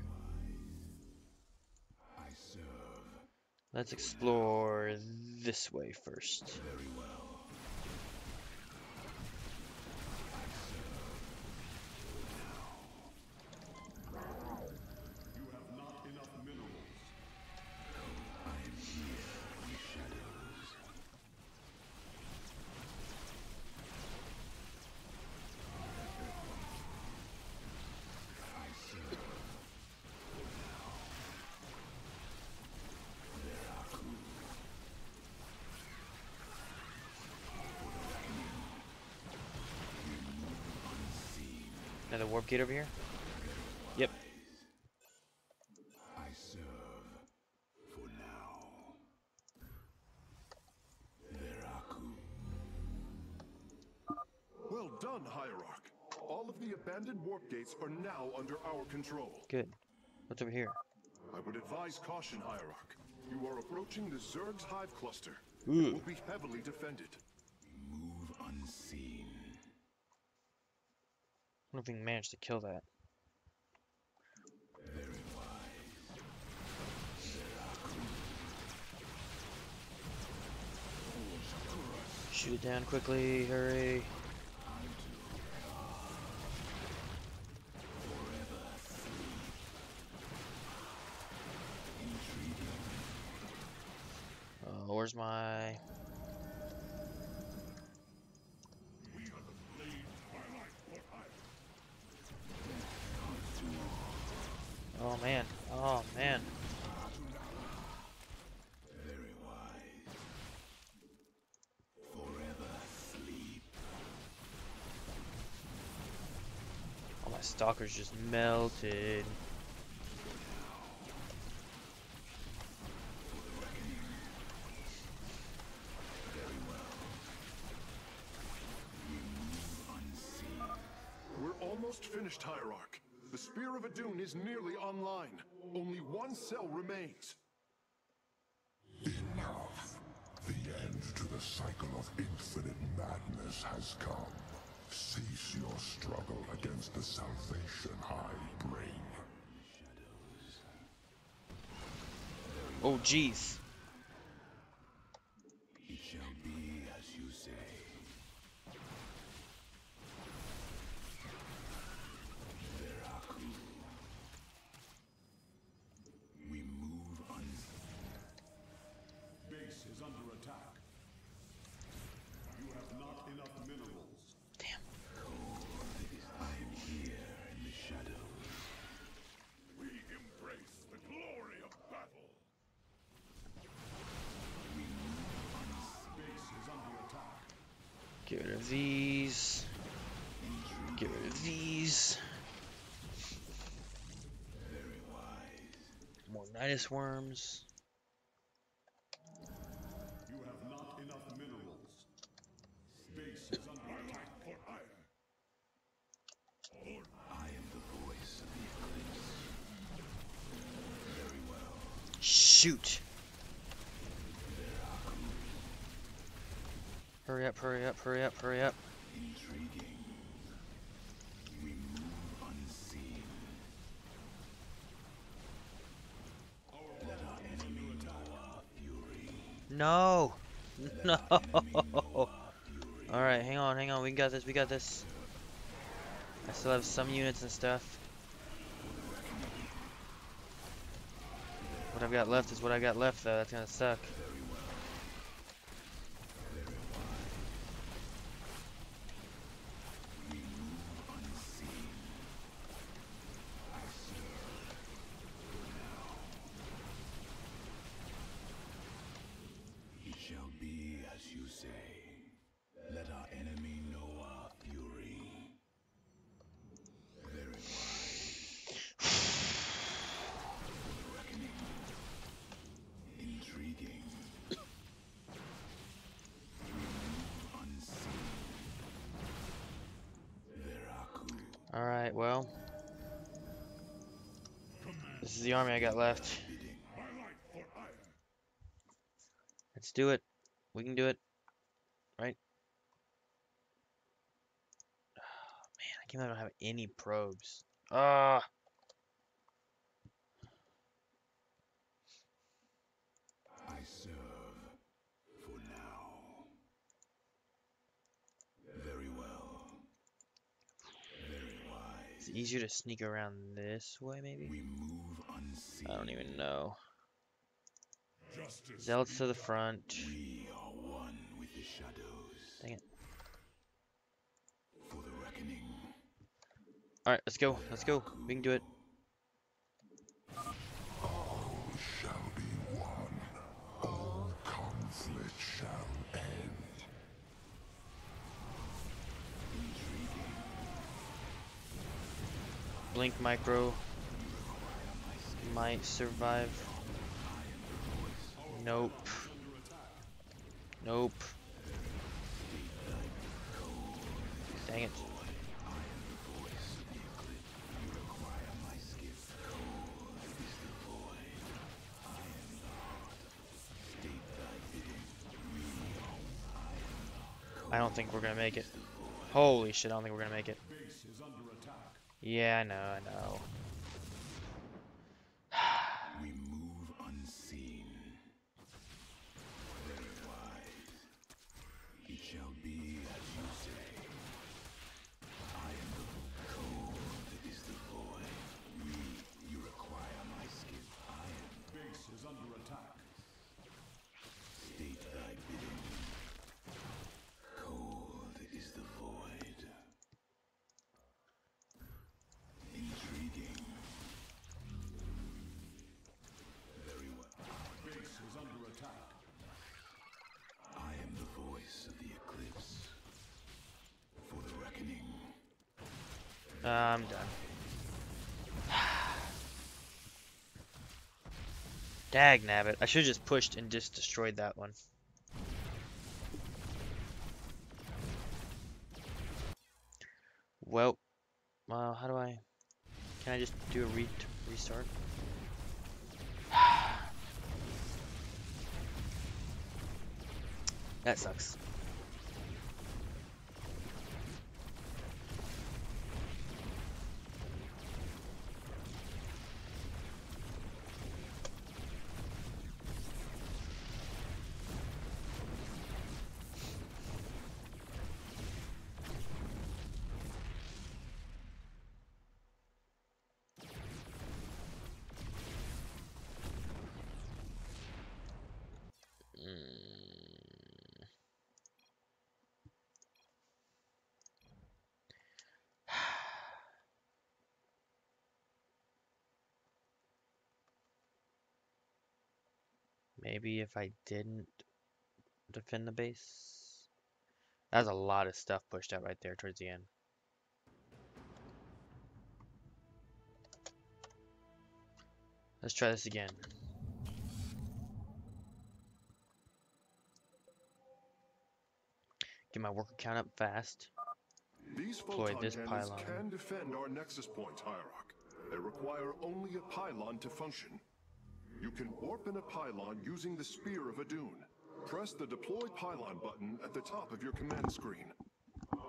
Let's explore this way first. Very well. You have not enough minerals. I am here in the shadows. I serve. Veraku. We move unseen. Another gate over here? Yep. I serve for now. Veraku. Well done, Hierarch. All of the abandoned warp gates are now under our control. Good. What's over here? I would advise caution, Hierarch. You are approaching the Zerg's hive cluster. It will be heavily defended. I wonder if we can manage to kill that. Shoot it down quickly, hurry. Oh, where's my... Stalker's just melted. We're almost finished, Hierarch. The Spear of Adun is nearly online. Only one cell remains. Enough. The end to the cycle of infinite madness has come. Cease your struggle against the salvation I bring. Oh, jeez. Of these. Get rid of these. More Nydus worms. You have not enough minerals. Base is under attack. For Aiur. I am the voice of the eclipse. Very well. Shoot. Hurry up, hurry up, hurry up. Intriguing. We move unseen. Let our enemy know our fury. No. No. Alright, hang on, hang on. We got this, we got this. I still have some units and stuff. What I've got left is what I've got left, though. That's gonna suck. This is the army I got left. Bidding. My life for Aiur. Let's do it. We can do it. Right? Oh, man, I can't believe I don't have any probes. Ah. I serve for now. Very well. Very It's easier to sneak around this way, maybe? We move unseen. I don't even know. Justice. Zealots to the front. We are one with the shadows. Dang it. For the reckoning. Alright, let's go. Let's go. We can do it. All shall be one. All conflict shall end. Blink micro might survive. Nope. Nope. Dang it. I don't think we're gonna make it. Holy shit, I don't think we're gonna make it. Yeah, I know, I know. Uh, I'm done. Dag nabbit. I should have just pushed and just destroyed that one. Well, well, how do I... Can I just do a re restart? that sucks. Mm. Maybe if I didn't defend the base. That's a lot of stuff pushed out right there towards the end. Let's try this again. Get my worker count up fast. These Deploy this pylon. can defend our nexus point, Hierarch. They require only a pylon to function. You can warp in a pylon using the Spear of Adun. Press the Deploy Pylon button at the top of your command screen.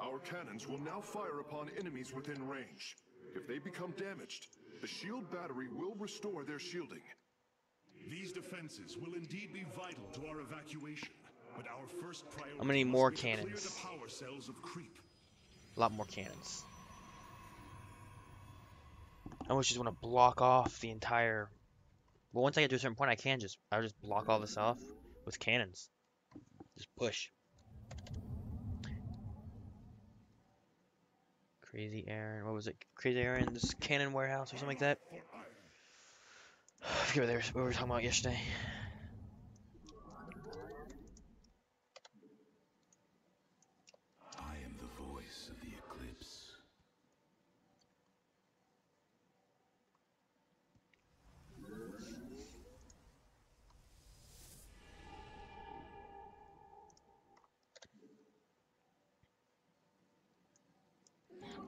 Our cannons will now fire upon enemies within range. If they become damaged, the shield battery will restore their shielding. These defenses will indeed be vital to our evacuation, but our first priority I'm gonna need more be clear cannons. the power cells of creep. A lot more cannons. I almost just want to block off the entire. Well, once I get to a certain point, I can just I'll just block all this off with cannons. Just push. Crazy Aaron, what was it? Crazy Aaron's cannon warehouse or something like that. I forget what, what we were talking about yesterday. I am the voice of the eclipse.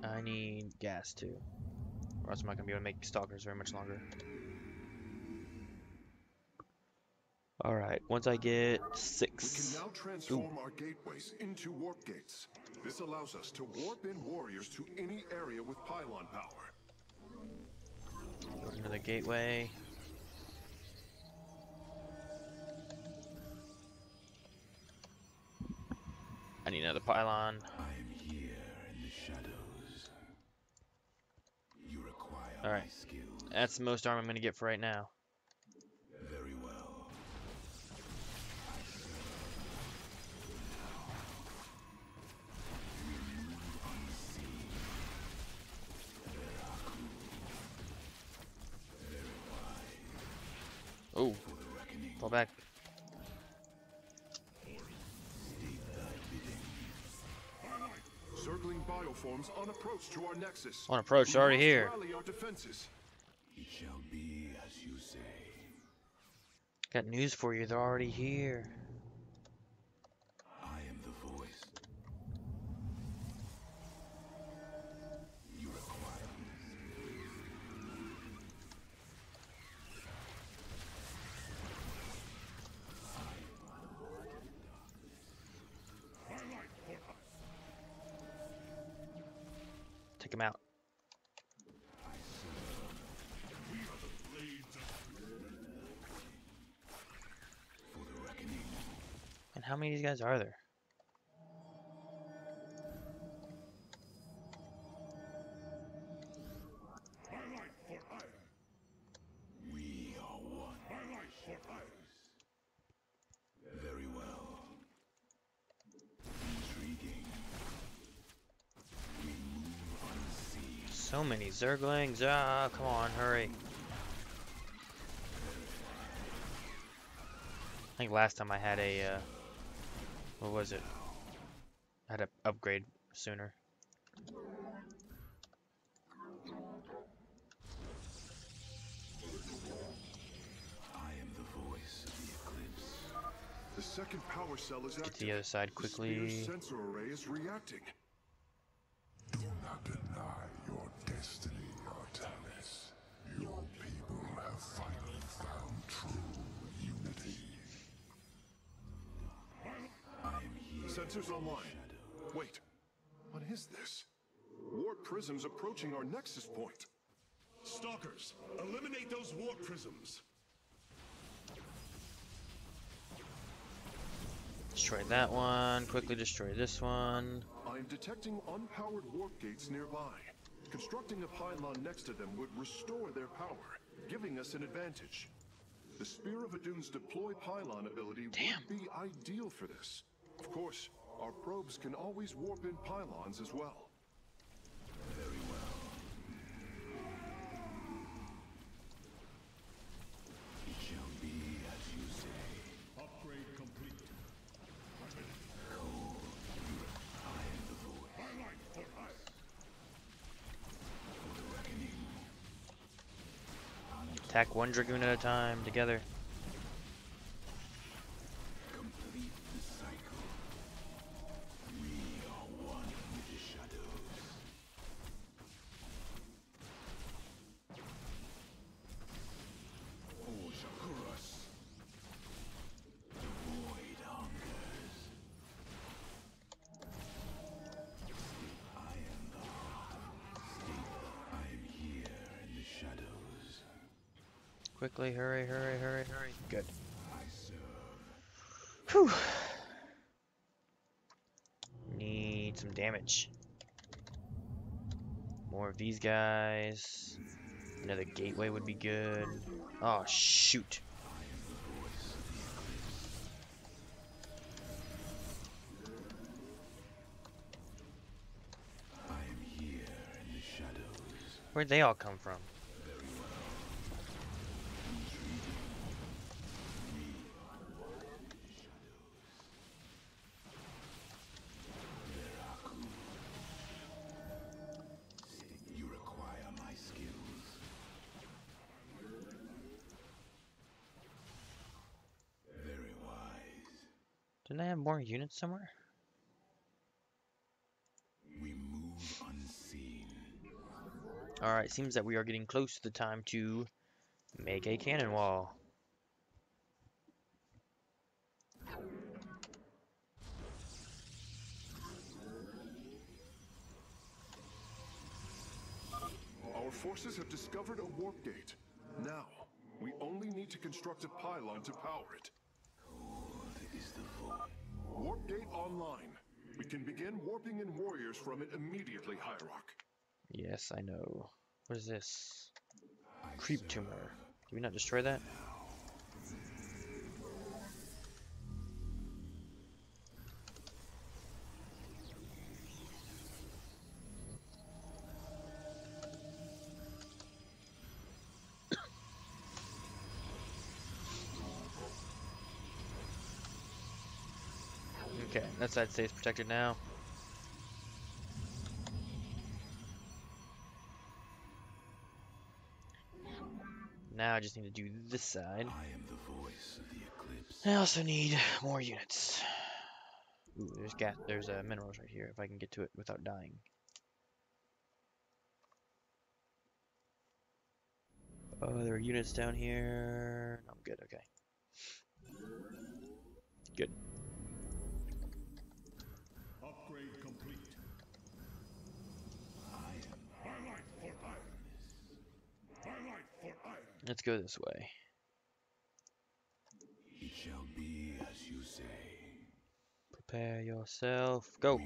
I need gas too, or else I'm not gonna be able to make stalkers very much longer. All right, once I get We can six. now transform our gateways into warp gates. This allows us to warp in warriors to any area with pylon power. Go into the gateway. I need another pylon. I am here in the shadows. You require All right. That's the most arm I'm gonna get for right now. Very well. Oh, fall back. Bioforms on approach to our nexus. On approach, We already here. Our defenses. It shall be as you say. Got news for you. They're already here. Guys are there? So many Zerglings. Ah, come on, hurry. I think last time I had a, uh, what was it? I had to upgrade sooner. The, the second power cell is active. Get to the other side quickly. The sensor array is reacting. Approaching our nexus point. Stalkers, eliminate those warp prisms. Destroy that one. Quickly destroy this one. I'm detecting unpowered warp gates nearby. Constructing a pylon next to them would restore their power, giving us an advantage. The Spear of Adun's deploy pylon ability Damn. would be ideal for this. Of course, our probes can always warp in pylons as well. Attack one Dragoon at a time, together. Quickly, hurry, hurry, hurry, hurry. Good. I serve. Whew. Need some damage. More of these guys. Another gateway would be good. Oh, shoot. I am here in the shadows. Where'd they all come from? Units somewhere? We move unseen. Alright, seems that we are getting close to the time to make a cannon wall. Our forces have discovered a warp gate. Now, we only need to construct a pylon to power it. Cold is the void. Warp gate online. We can begin warping in warriors from it immediately, Hierarch. Yes, I know. What is this? Creep tumor. Did we not destroy that? Side stays protected now. Now I just need to do this side. I am the voice of the eclipse. I also need more units. Ooh, there's gas. There's uh, minerals right here. If I can get to it without dying. Oh, there are units down here. I'm good. Okay. Good. Upgrade complete. Highlight for iron. Highlight for iron. Let's go this way. It shall be as you say. Prepare yourself. Go.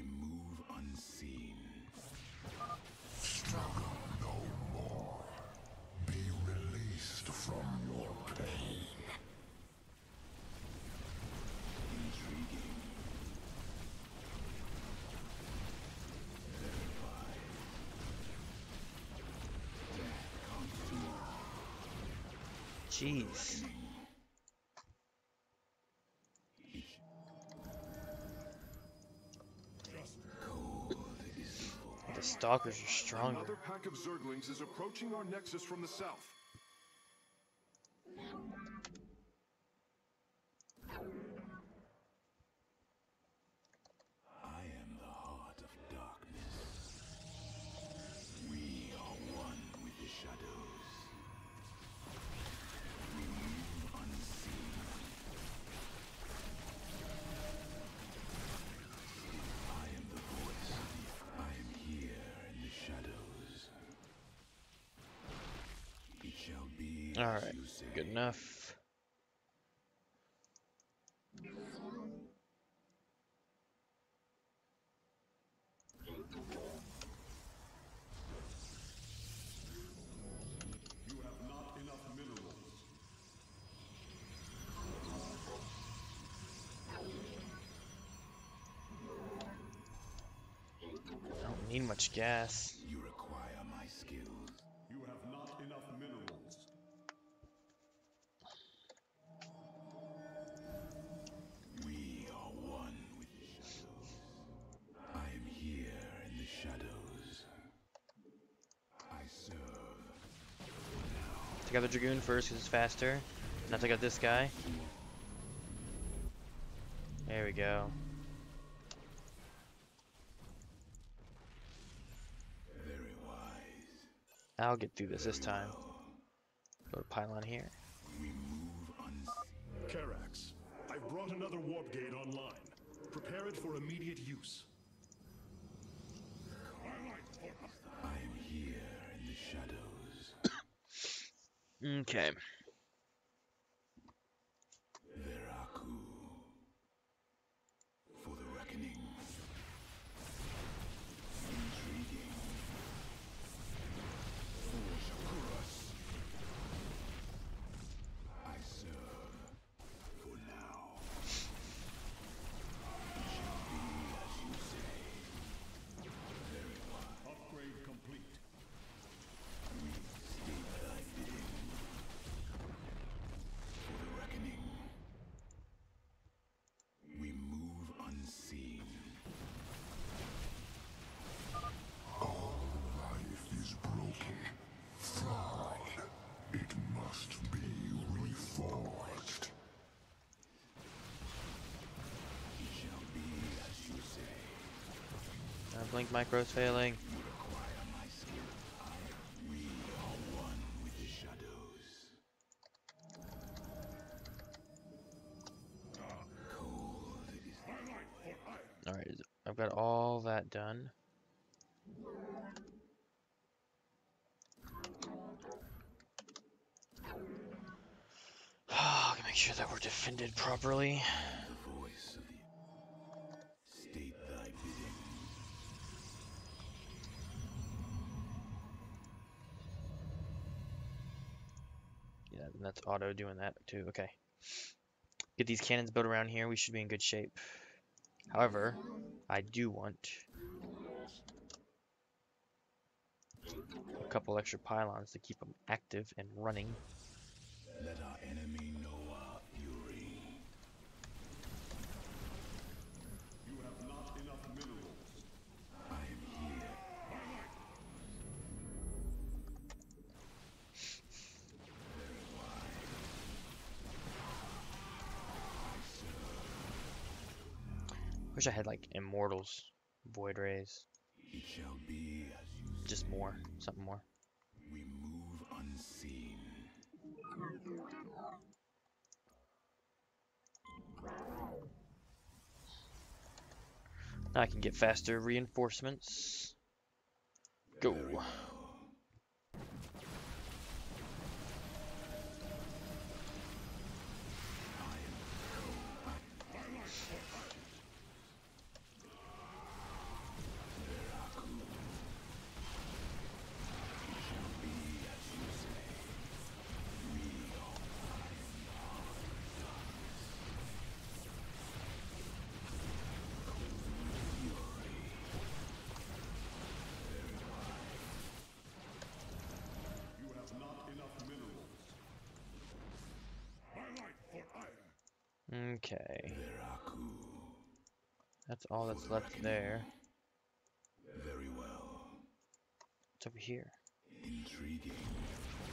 Jeez. The stalkers are stronger. Another pack of Zerglings is approaching our nexus from the south. Alright, good enough. I don't need much gas. The Dragoon first because it's faster. Now take out this guy. There we go. I'll get through this this time. Go to pylon here. Karax, I've brought another warp gate online. Prepare it for immediate use. Okay. Is the way. Alright, I've got all that done. make sure that we're defended properly. Auto doing that too. Okay. Get these cannons built around here. We should be in good shape. However, I do want a couple extra pylons to keep them active and running. Let our enemy Wish I had like immortals, void rays, It shall be as you just more, something more. We move unseen. Now I can get faster reinforcements. Go. All that's left there. Very well. What's over here? Intriguing.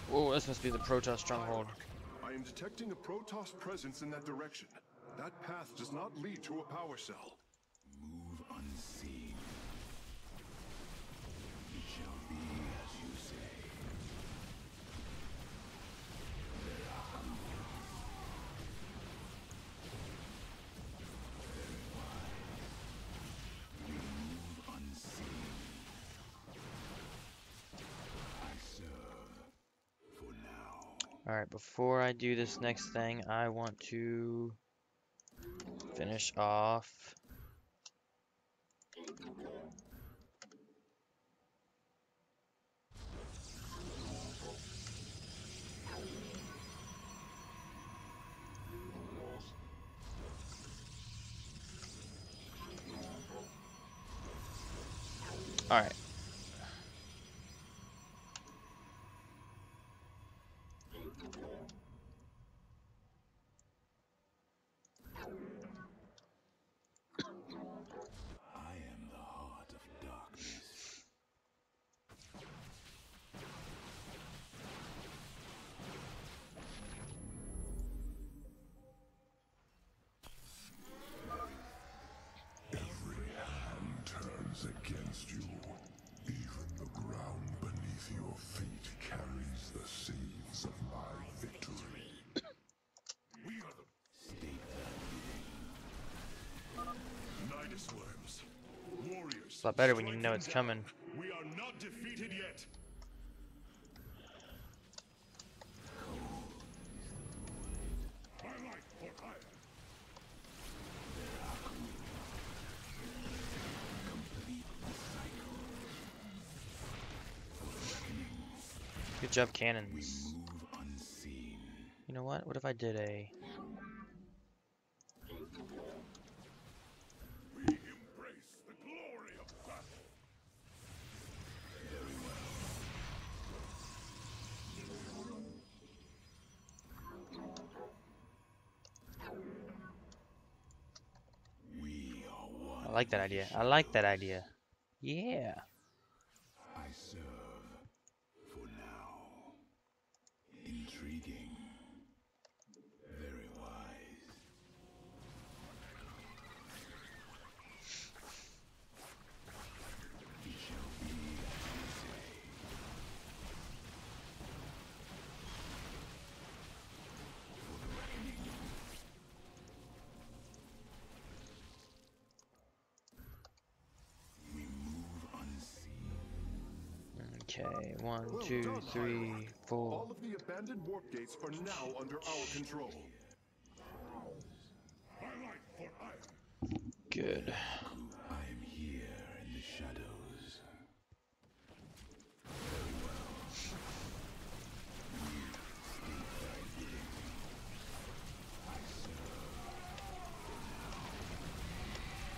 Whoa, this must be the Protoss stronghold. I am detecting a Protoss presence in that direction. That path does not lead to a power cell. Alright, before I do this next thing, I want to finish off. Alright. I am the heart of darkness. Every hand turns against you. Even the ground beneath your feet carries the seeds of my victory. Nydus worms. Warriors. It's a lot better when you know it's coming. We are not defeated yet. Highlight for hire. Good job, cannons. You know what? What if I did a... We embrace the glory of battle. We are one. I like that idea. I like that idea. Yeah. Okay, one, two, three, four. All of the abandoned warp gates are now under our control. Highlight for hire. Good. I am here in the shadows.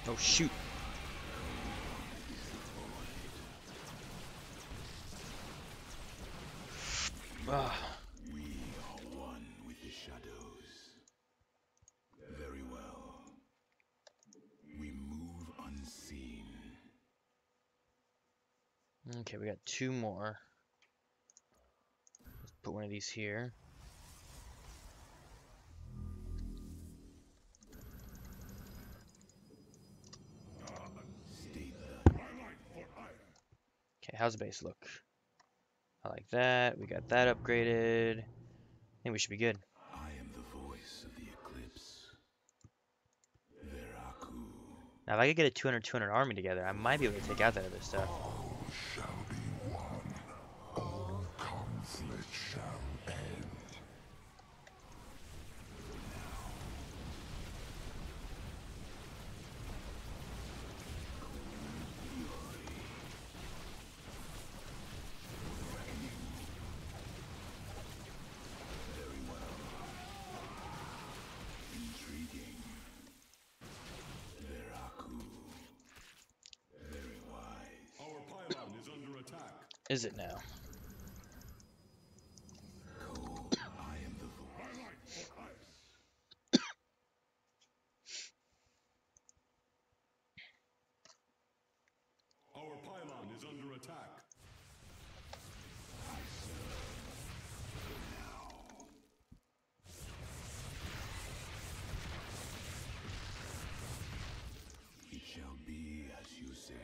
Oh, shoot. Ah, We are one with the shadows. Very well. We move unseen. Okay, we got two more. Let's put one of these here. Okay, how's the base look? I like that. We got that upgraded. I think we should be good. I am the voice of the eclipse. Now, if I could get a 200 200 army together, I might be able to take out that other stuff. All shall be one. All conflict shall end. Intriguing. Veraku. Very wise. Our pylon is under attack. Is it now? I am the voice. Highlight for hire. Our pylon is under attack. It shall be as you say.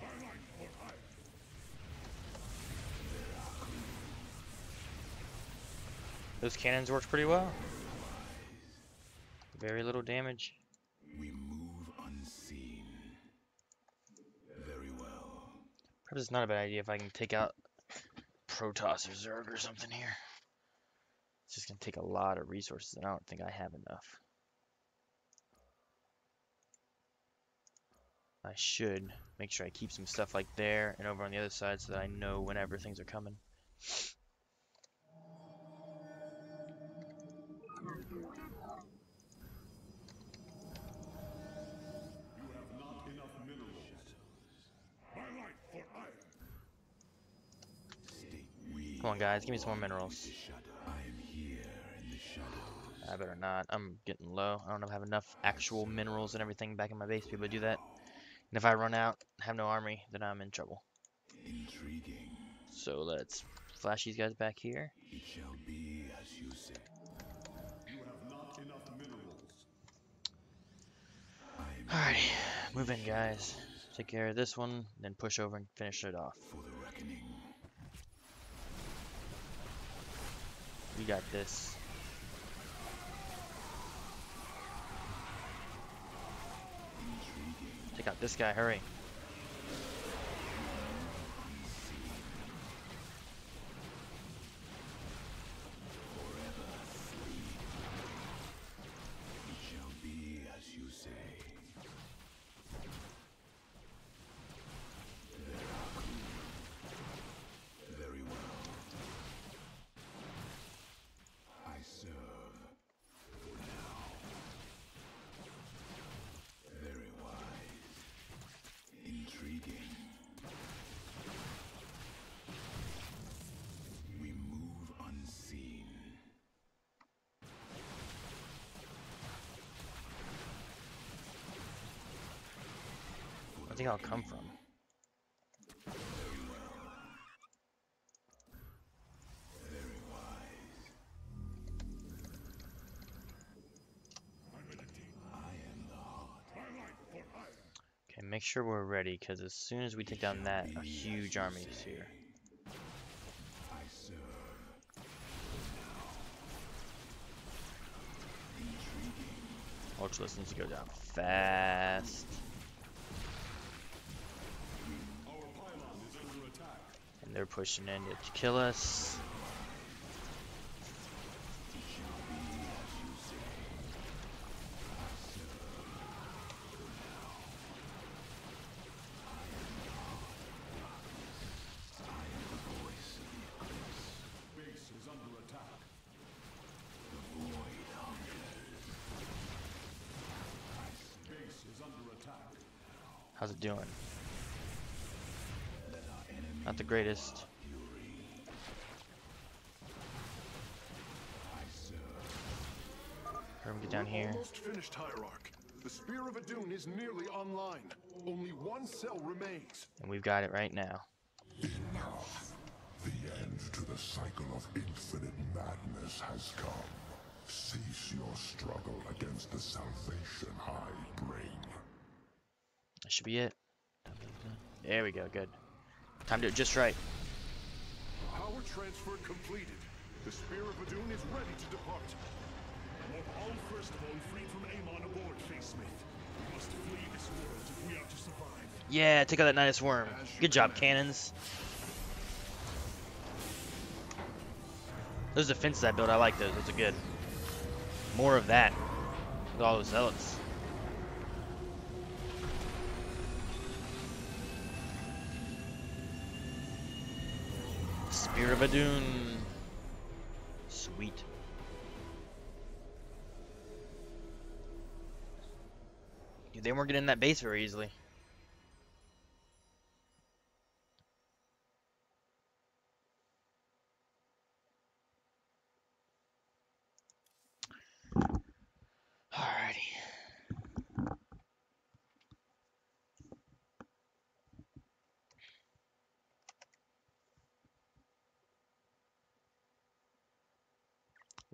Highlight for hire. Those cannons worked pretty well. Very little damage. We move unseen. Very well. Perhaps it's not a bad idea if I can take out Protoss or Zerg or something here. It's just gonna take a lot of resources, and I don't think I have enough. I should make sure I keep some stuff like there and over on the other side so that I know whenever things are coming. Guys, give me some more minerals. I better not. I'm getting low. I don't have enough actual minerals and everything back in my base to be able to do that. And if I run out, have no army, then I'm in trouble. Intriguing. So let's flash these guys back here. It shall be as you say. Alrighty, move in, guys. Take care of this one, then push over and finish it off. For the reckoning. We got this. Take out this guy, hurry. Think I'll come from. Okay, make sure we're ready, because as soon as we take down that, a huge army is here. Serve. Needs to go down fast. And they're pushing in to kill us. How's it doing? Not the greatest. Let him get down here. Almost finished, Hierarch. The Spear of Adun is nearly online. Only one cell remains. And we've got it right now. Enough. The end to the cycle of infinite madness has come. Cease your struggle against the salvation I bring. That should be it. There we go, good. Time to do it just right. Power transfer completed. The Spear of Adun is ready to depart. Want all firstborn freed from Amon aboard, Phase Smith. We must flee this world if we are to survive. Yeah, take out that Nydus Worm. Good job, cannons. Those defenses I built, I like those. Those are good. More of that. With all those zealots. Spear of Adun. Sweet. Dude, they weren't getting in that base very easily.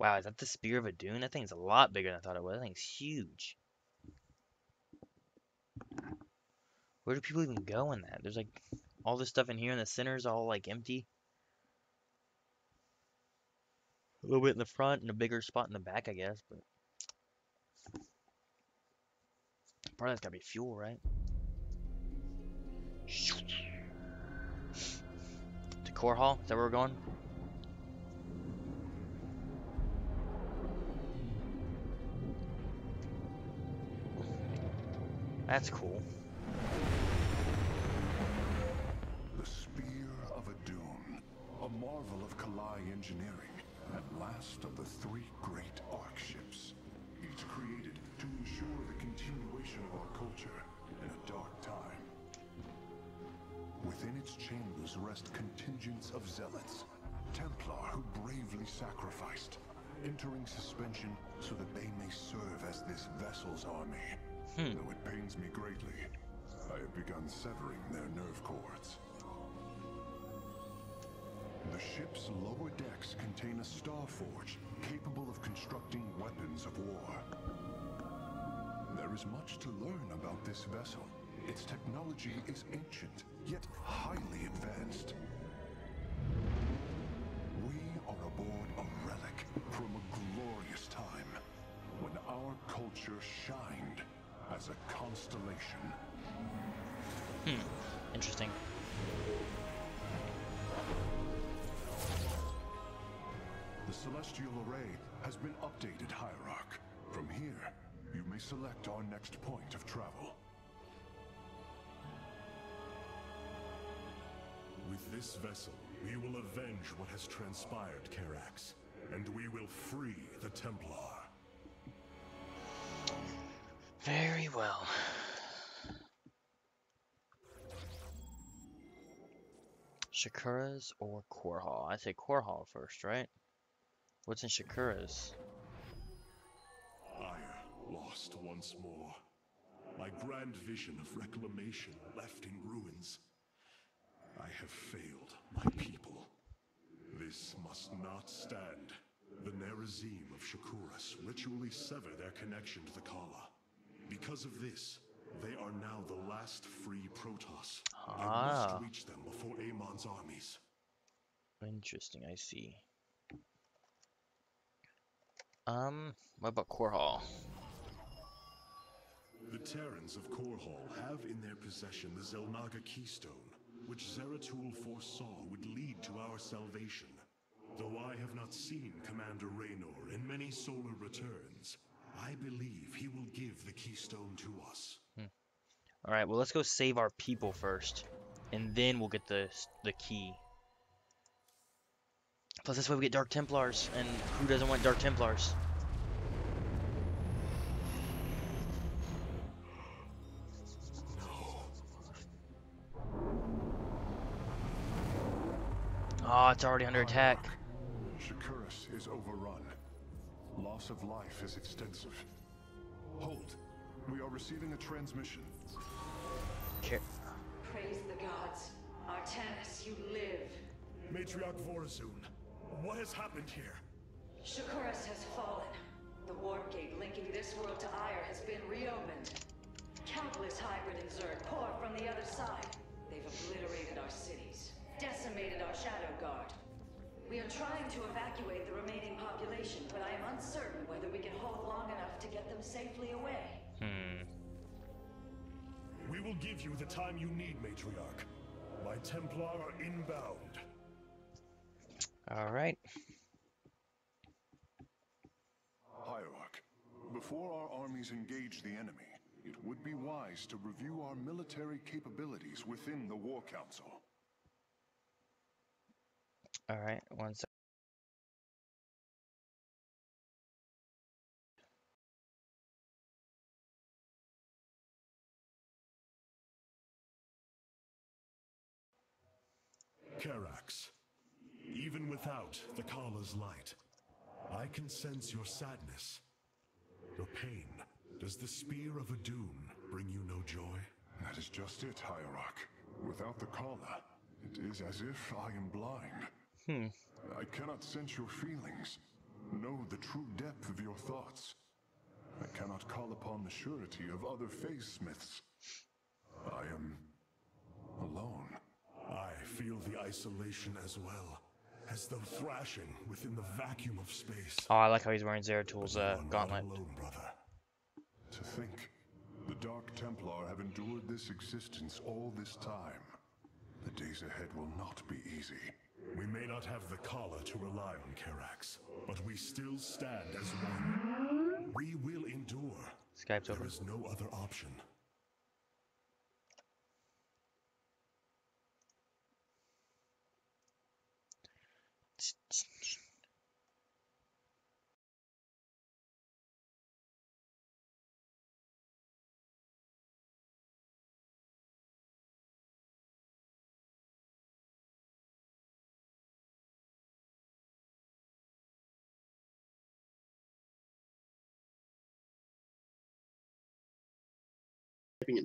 Wow, is that the Spear of Adun? That thing's a lot bigger than I thought it was. That thing's huge. Where do people even go in that? There's like all this stuff in here and the center's all like empty. A little bit in the front and a bigger spot in the back, I guess, but part of that's gotta be fuel, right? To Korhal? Is that where we're going? That's cool. The Spear of a Adun, a marvel of Khalai engineering, and last of the three great Ark ships, each created to ensure the continuation of our culture in a dark time. Within its chambers rest contingents of zealots, Templar who bravely sacrificed, entering suspension so that they may serve as this vessel's army. Hmm. Though it pains me greatly, I have begun severing their nerve cords. The ship's lower decks contain a star forge capable of constructing weapons of war. There is much to learn about this vessel. Its technology is ancient, yet highly advanced. We are aboard a relic from a glorious time when our culture shined as a constellation. Hmm. Interesting. The Celestial Array has been updated, Hierarch. From here, you may select our next point of travel. With this vessel, we will avenge what has transpired, Karax, and we will free the Templar. Very well. Shakuras or Korhal? I say Korhal first, right? What's in Shakuras? I lost once more. My grand vision of reclamation left in ruins. I have failed my people. This must not stand. The Nerazim of Shakuras ritually sever their connection to the Khala. Because of this, they are now the last free Protoss. I Ah. must reach them before Amon's armies. Interesting, I see. Um, what about Korhal? The Terrans of Korhal have in their possession the Xel'Naga Keystone, which Zeratul foresaw would lead to our salvation. Though I have not seen Commander Raynor in many solar returns, I believe he will give the Keystone to us. Hmm. Alright, well let's go save our people first. And then we'll get the the key. Plus this way we get Dark Templars, and who doesn't want Dark Templars? Oh, it's already under attack. Shakuras is overrun. Loss of life is extensive. Hold. We are receiving a transmission. Ca- Praise the gods. Artanis, you live. Matriarch Vorazun, what has happened here? Shakuras has fallen. The warp gate linking this world to Aiur has been reopened. Countless hybrid and Zerg pour from the other side. They've obliterated our cities, decimated our Shadow Guard. We are trying to evacuate the remaining population, but I am uncertain whether we can hold long enough to get them safely away. Hmm. We will give you the time you need, Matriarch. My Templar are inbound. Alright. Hierarch, before our armies engage the enemy, it would be wise to review our military capabilities within the War Council. Alright, one sec. Karax, even without the Khala's light, I can sense your sadness, your pain. Does the Spear of a Adun bring you no joy? That is just it, Hierarch. Without the Khala, it is as if I am blind. Hmm. I cannot sense your feelings, know the true depth of your thoughts. I cannot call upon the surety of other phase smiths. I am alone. I feel the isolation as well, as though thrashing within the vacuum of space. Oh, I like how he's wearing Zeratul's uh, gauntlet. alone, brother. To think, the Dark Templar have endured this existence all this time. The days ahead will not be easy. We may not have the Khala to rely on, Karax, but we still stand as one. We will endure. Skype's There open. is no other option.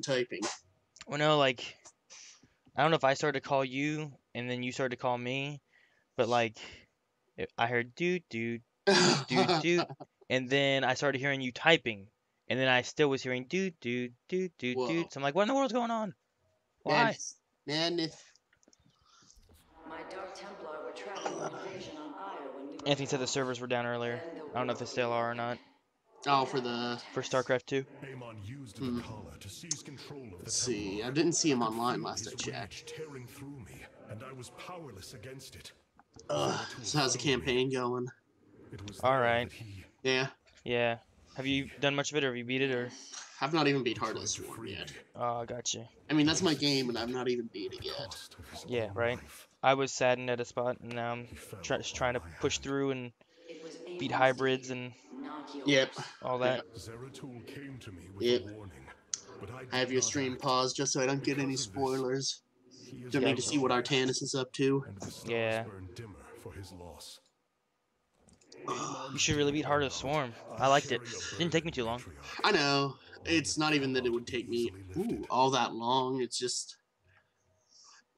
and typing. Well, no, like, I don't know if I started to call you and then you started to call me, but like, I heard do do do do, and then I started hearing you typing, and then I still was hearing do do do do Whoa. doot. So I'm like, what in the world's going on? Why? Madness. Madness. My Dark Templar were tracking invasion on Aiur when we Anthony said the servers were down earlier. I don't know if they still are or not Oh, for the. for StarCraft 2. Hmm. the Khala to seize control of the Let's see. I didn't see him online last I checked. tearing through me, and I was powerless against it. Ugh. So how's the campaign going? It was All right. Yeah. Yeah. Have you done much of it, or have you beat it, or? I've not even beat Heart of the tried to Swarm yet. Oh, I got you. I mean, that's my game, and I've not even beat it yet. Cost of his Yeah, right. I was saddened at a spot, and now I'm try, just trying to push through and beat hybrids and. Yep. all that. Came to me with Yep. warning, but I, I have your stream paused just so I don't get any Because this, spoilers. He Don't need to see what Artanis is up to. and the stars Yeah. dimmer for his loss. You should really beat Heart of Swarm. I liked it. Didn't take me too long. I know. It's not even that it would take me ooh, all that long. It's just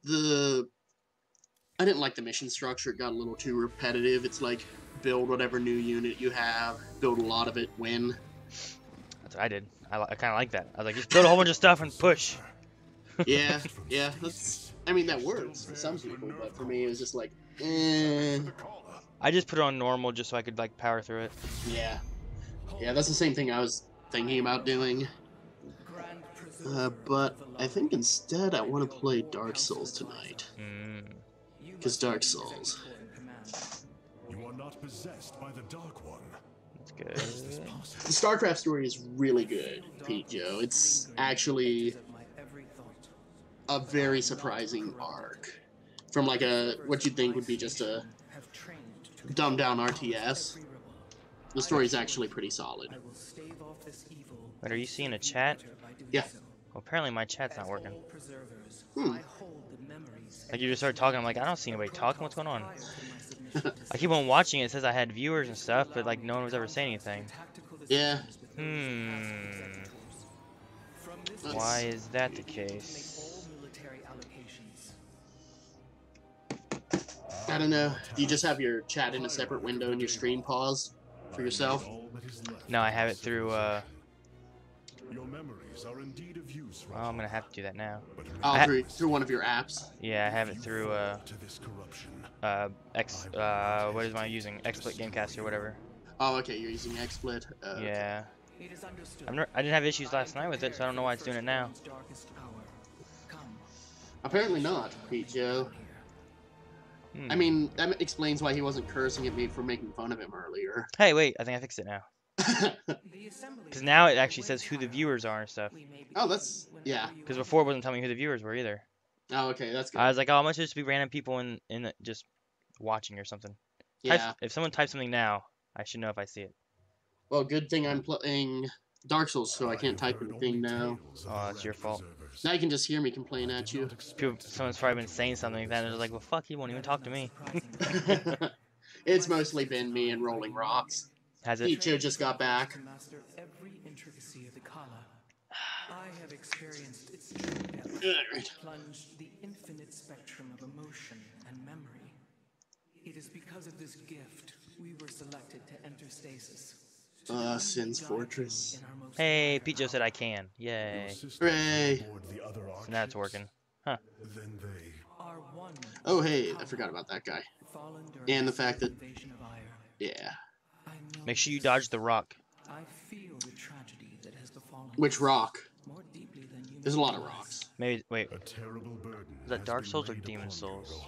the I didn't like the mission structure. It got a little too repetitive. It's like build whatever new unit you have, build a lot of it, win. That's what I did. I, I kind of like that. I was like, just build a whole bunch of stuff and push. Yeah, yeah. That's. I mean, that works for some people, but for me, it was just like, eh, I just put it on normal just so I could like power through it. yeah, yeah. That's the same thing I was thinking about doing. Uh, but I think instead I want to play Dark Souls tonight. Mm. Because Dark Souls. You are not possessed by the Dark One. That's good. The StarCraft story is really good, Pete Joe. It's actually a very surprising arc. From like a what you'd think would be just a dumbed down RTS. The story's actually pretty solid. Wait, are you seeing a chat? Yeah. Well, apparently my chat's not working. Hmm. Like you just started talking, I'm like, I don't see anybody talking. What's going on? I keep on watching it. It says I had viewers and stuff, but like no one was ever saying anything. Yeah. Hmm. Let's- Why is that the case? I don't know. Do you just have your chat in a separate window and your stream pause for yourself? All that is left No, I have it through. uh Your memories are indeed of use, Well, I'm gonna have to do that now. Oh, through, through one of your apps. Yeah, I have it through. uh to this corruption. Uh X. Uh, what is my using? XSplit Gamecast or whatever. Oh, okay. You're using XSplit. Uh, okay. Yeah. I'm not, I didn't have issues last night with it, so I don't know why it's doing it now. Apparently not, Pete Joe. Hmm. I mean, that explains why he wasn't cursing at me for making fun of him earlier. Hey, wait! I think I fixed it now. Because now it actually says who the viewers are and stuff. oh, that's yeah. Because before it wasn't telling me who the viewers were either. Oh, okay, that's good. I was like, oh, it must just be random people in in the, just watching or something. Type- yeah. if someone types something now, I should know if I see it. Well, good thing I'm playing Dark Souls, so I can't type anything now. Oh, it's your fault. Now you can just hear me complain at you. People, someone's probably been saying something like that, and they're like, well, fuck, you won't even talk to me. it's mostly been me and Rolling Rocks. Has it? Pete Joe just got back. master every intricacy of the Khala. I have experienced its true depth, plunged the infinite spectrum of emotion and memory. It is because of this gift we were selected to enter stasis. to Uh, Sin's Fortress. in our most Hey, Pete Joe said I can. Your Yay. Hooray. aboard the other So now it's working. Then they Our one Oh, hey, I forgot about that guy. And the fact that- invasion of Aiur. Yeah. Make sure you dodge the rock. I feel the tragedy that has befallen Which rock? more deeply than you There's a lot of rocks. Maybe, wait. a terrible. Is that Dark Souls or Demon upon you, Souls?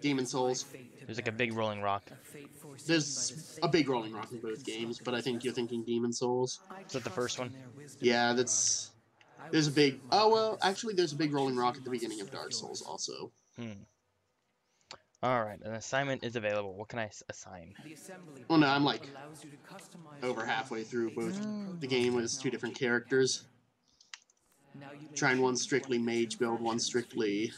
Demon Souls. There's like a big rolling rock. There's a big rolling rock in both games, but I think you're thinking Demon Souls. Is that the first one? Yeah, that's. There's a big. Oh well, actually, there's a big rolling rock at the beginning of Dark Souls also. Hmm. All right, an assignment is available. What can I assign? Well, no, I'm like over halfway through both the game with two different characters. Trying one strictly mage build, one strictly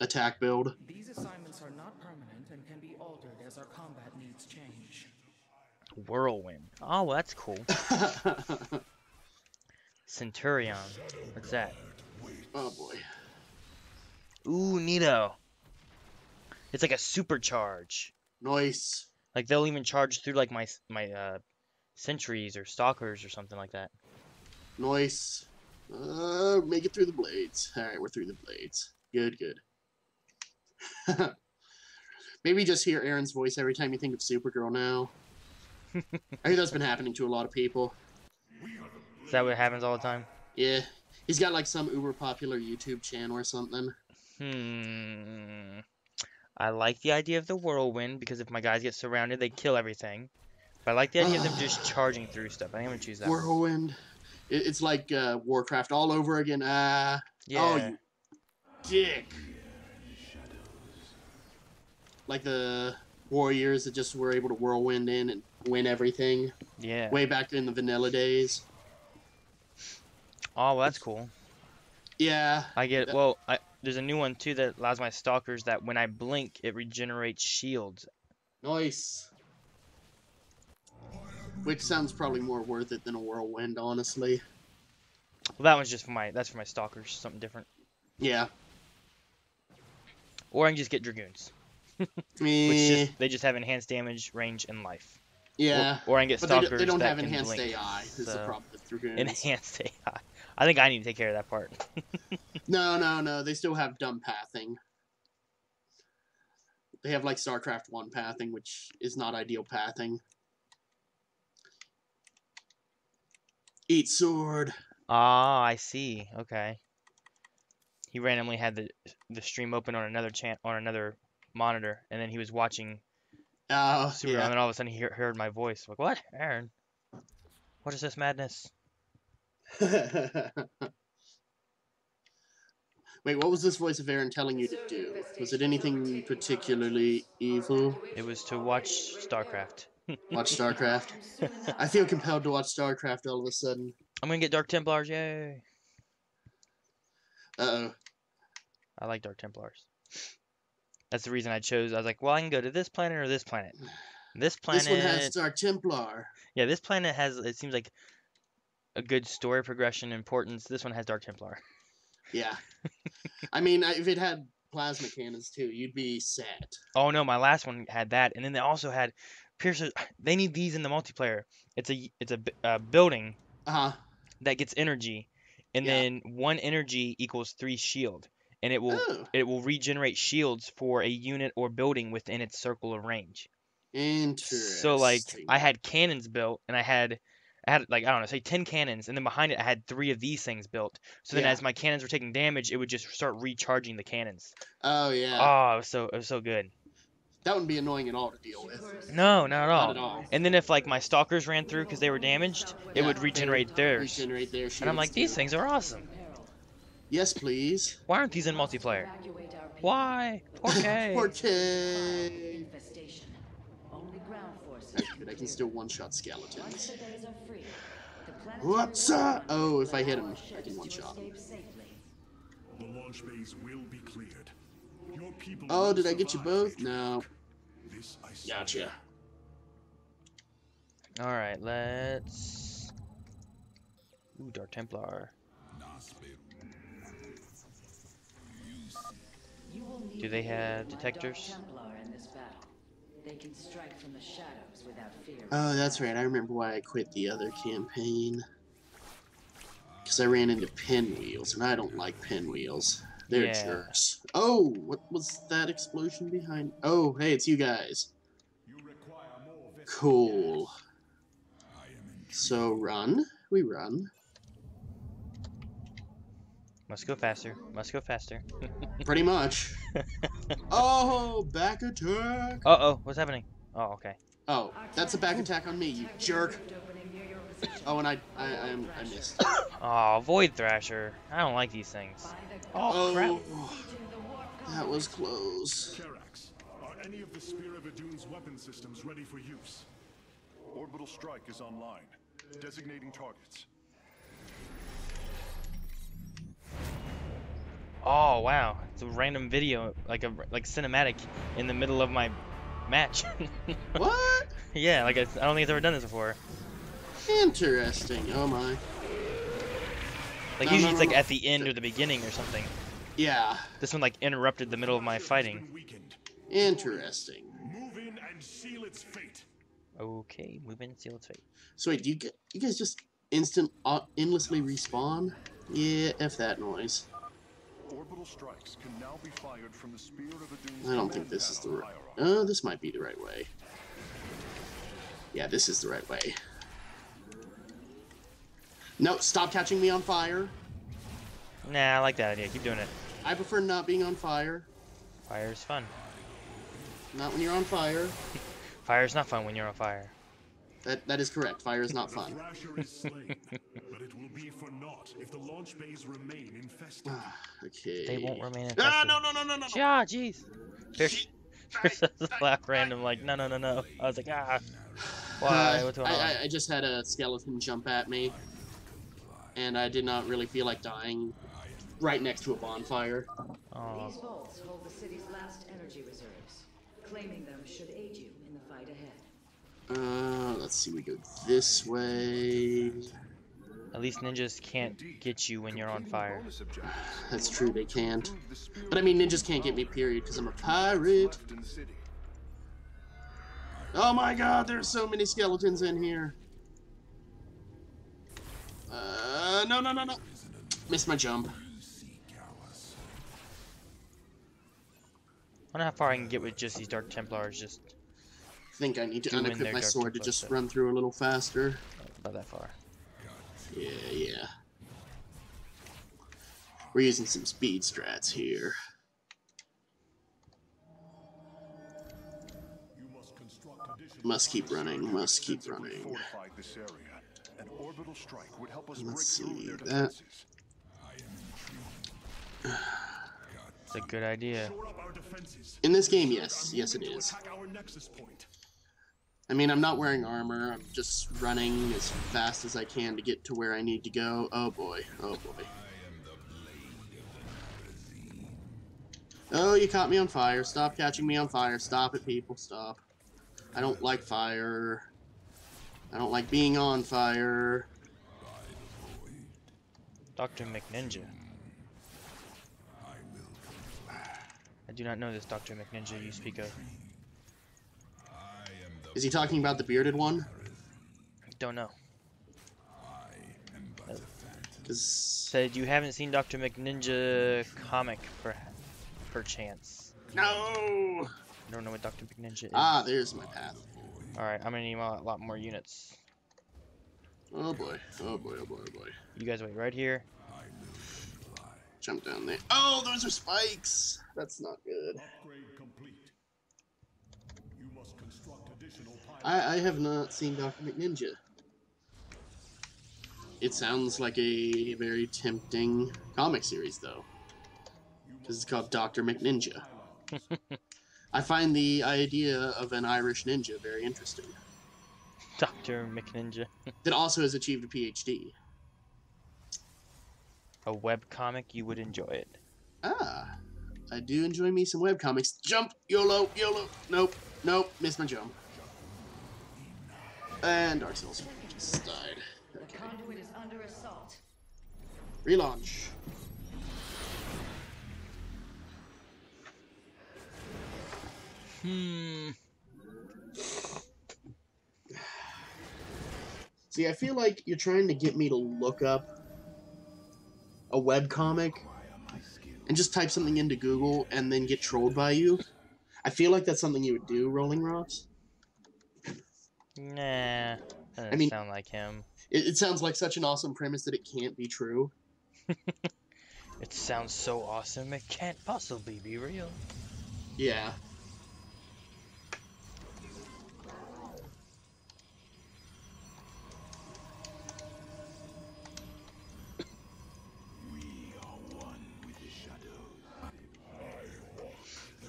attack build. These assignments are not permanent and can be altered as our combat needs change. Whirlwind. Oh, well, that's cool. Centurion. What's that? Oh boy. Ooh, neato. It's like a supercharge. Nice. Like they'll even charge through like my s- my uh sentries or stalkers or something like that. Nice. Uh, make it through the blades. Alright, we're through the blades. Good, good. Maybe just hear Aaron's voice every time you think of Supergirl now. I think that's been happening to a lot of people. Is that what happens all the time? Yeah. He's got like some uber popular YouTube channel or something. Hmm. I like the idea of the whirlwind because if my guys get surrounded, they kill everything. But I like the idea of them just charging through stuff. I think I'm gonna choose that. Whirlwind. It, it's like uh, Warcraft all over again. Ah. Oh, Yeah. you dick. Like the warriors that just were able to whirlwind in and win everything. Yeah. Way back in the vanilla days. Oh, well, that's cool. Yeah. I get. Well, I, there's a new one too that allows my stalkers that when I blink, it regenerates shields. Nice. Which sounds probably more worth it than a whirlwind, honestly. Well, that one's just for my. That's for my stalkers. Something different. Yeah. Or I can just get dragoons. Which just they just have enhanced damage, range, and life. yeah. Or, or I can get but they, stalkers don't- they don't that have enhanced. AI. Is the problem with Dragoons. Enhanced AI. I think I need to take care of that part. No, no, no. They still have dumb pathing. They have like StarCraft 1 pathing, which is not ideal pathing. Eat sword. Ah, I see. Okay. He randomly had the the stream open on another chan on another monitor, and then he was watching Oh, Super, yeah. and then all of a sudden he hear, heard my voice. Like, what, Aaron? What is this madness? Wait, what was this voice of Aaron telling you to do? Was it anything particularly evil? It was to watch StarCraft. Watch StarCraft? I feel compelled to watch StarCraft all of a sudden. I'm gonna get Dark Templars, yay! Uh oh. I like Dark Templars. That's the reason I chose. I was like, well, I can go to this planet or this planet. This planet, This one has Dark Templar. yeah, this planet has. It seems like a good story progression importance. This one has Dark Templar. Yeah. I mean, if it had plasma cannons too, you'd be set. Oh no, my last one had that, and then they also had piercers. They need these in the multiplayer. It's a it's a uh, building Uh huh. that gets energy, and Yeah. then one energy equals three shield, and it will Oh, it will regenerate shields for a unit or building within its circle of range. interesting. So like I had cannons built, and I had I had like I don't know, say ten cannons, and then behind it I had three of these things built. So then Yeah. as my cannons were taking damage, it would just start recharging the cannons. Oh yeah. Oh, it was so it was so good. that wouldn't be annoying at all to deal with. No, not at all. Not at all. And then if like my stalkers ran through because they were damaged, it would regenerate theirs. Regenerate their. And I'm like, these too. things are awesome. Yes, please. Why aren't these in multiplayer? Why? Okay. Porque. Infestation. Only ground forces. That's good. I can still one-shot skeletons. Once the days are free, the planetary What's up? Oh, if I hit him, I can one-shot. The launch bays will be cleared. Your people Oh, did I get you both? No. This I say. Gotcha. All right, let's. Ooh, Dark Templar. You will need Do they have aid of my Dark detectors? Templar in this battle. They can strike from the shadows without fear. Oh, that's right. I remember why I quit the other campaign. Because I ran into pinwheels, and I don't like pinwheels. They're Yeah. jerks. Oh, what was that explosion behind? Oh, hey, it's you guys. You require more vis- Cool. So run. We run. Must go faster. Must go faster. Pretty much. Oh, back attack. Uh oh, what's happening? Oh, okay. Oh, that's a back attack on me, you jerk. Oh, and I, I, I, am, I missed. Oh, Void Thrasher. I don't like these things. Oh, crap. that was close. Karax, are any of the Spear of Adun's weapon systems ready for use? Orbital strike is online. Designating targets. Oh, wow. It's a random video, like a like cinematic in the middle of my match. what? Yeah, like I, I don't think it's ever done this before. Interesting. Oh my. Like No, usually no, it's like at the end or the beginning or something. Yeah. This one like interrupted the middle of my fighting. Interesting. Move in and seal its fate. Okay, move in, and seal its fate. So wait, do you get you guys just instant uh, endlessly respawn? Yeah, f that noise. Orbital strikes can now be fired from the Spear of Adun's I don't think this is the right. hierarchy. Uh, this might be the right way. Yeah, this is the right way. No, stop catching me on fire. Nah, I like that idea. Keep doing it. I prefer not being on fire. Fire's fun. Not when you're on fire. Fire's not fun when you're on fire. That that is correct. Fire is not The fun. Thrasher is slain, but it will be for naught if the launch bays remain infested. okay. They won't remain infested. Ah, no, no, no, no, no. no. Yeah, jeez. There's, there's laugh random like, no, no, no, no. I was like, ah. Why? Uh, What's going on? I, I, I just had a skeleton jump at me, and I did not really feel like dying right next to a bonfire. Oh. These vaults hold the city's last energy reserves. Claiming them should aid you in the fight ahead. Uh, let's see, we go this way. At least ninjas can't get you when you're on fire. That's true, they can't. Prove the Spear But I mean, ninjas can't get me, period, because I'm a pirate. left in the city. Oh my god, there's so many skeletons in here. Uh, no, no, no, no. Missed my jump. I wonder how far I can get with just these Dark Templars, just think I need to Doing unequip my sword to just run through a little faster. about that far. Yeah, yeah. We're using some speed strats here. You must construct Must keep running, must keep running. this area. An orbital strike would help us Let's see, that- It's a good idea. Shore up our defenses. In this game, yes. Yes, it Moving to is. attack our nexus point. I mean, I'm not wearing armor. I'm just running as fast as I can to get to where I need to go. Oh boy. Oh boy. Oh, you caught me on fire. Stop catching me on fire. Stop it, people. Stop. I don't like fire. I don't like being on fire. Dr. McNinja. I do not know this Dr. McNinja you speak of. Is he talking about the bearded one? I don't know. Because Said you haven't seen Dr. McNinja comic per perchance. no. I don't know what Dr. McNinja is. Ah, there's my path. Alright, I'm gonna need a lot more units. Oh boy. Oh boy. Oh boy. Oh boy. You guys wait right here. Jump down there. Oh, those are spikes. That's not good. Upgrade complete. You must construct additional pilots. I, I have not seen Dr. McNinja. It sounds like a very tempting comic series, though. Because it's called Dr. McNinja. I find the idea of an Irish ninja very interesting. Dr. McNinja. That also has achieved a PhD. A web comic, you would enjoy it. Ah, I do enjoy me some webcomics. Jump! YOLO! YOLO! Nope. Nope. Missed my jump. And Dark Souls just died. The conduit is under assault. Relaunch. Hmm. See, I feel like you're trying to get me to look up a webcomic and just type something into Google and then get trolled by you. I feel like that's something you would do, Rolling Rocks. Nah. Doesn't I mean- sound like him. It, it sounds like such an awesome premise that it can't be true. It sounds so awesome, it can't possibly be real. Yeah.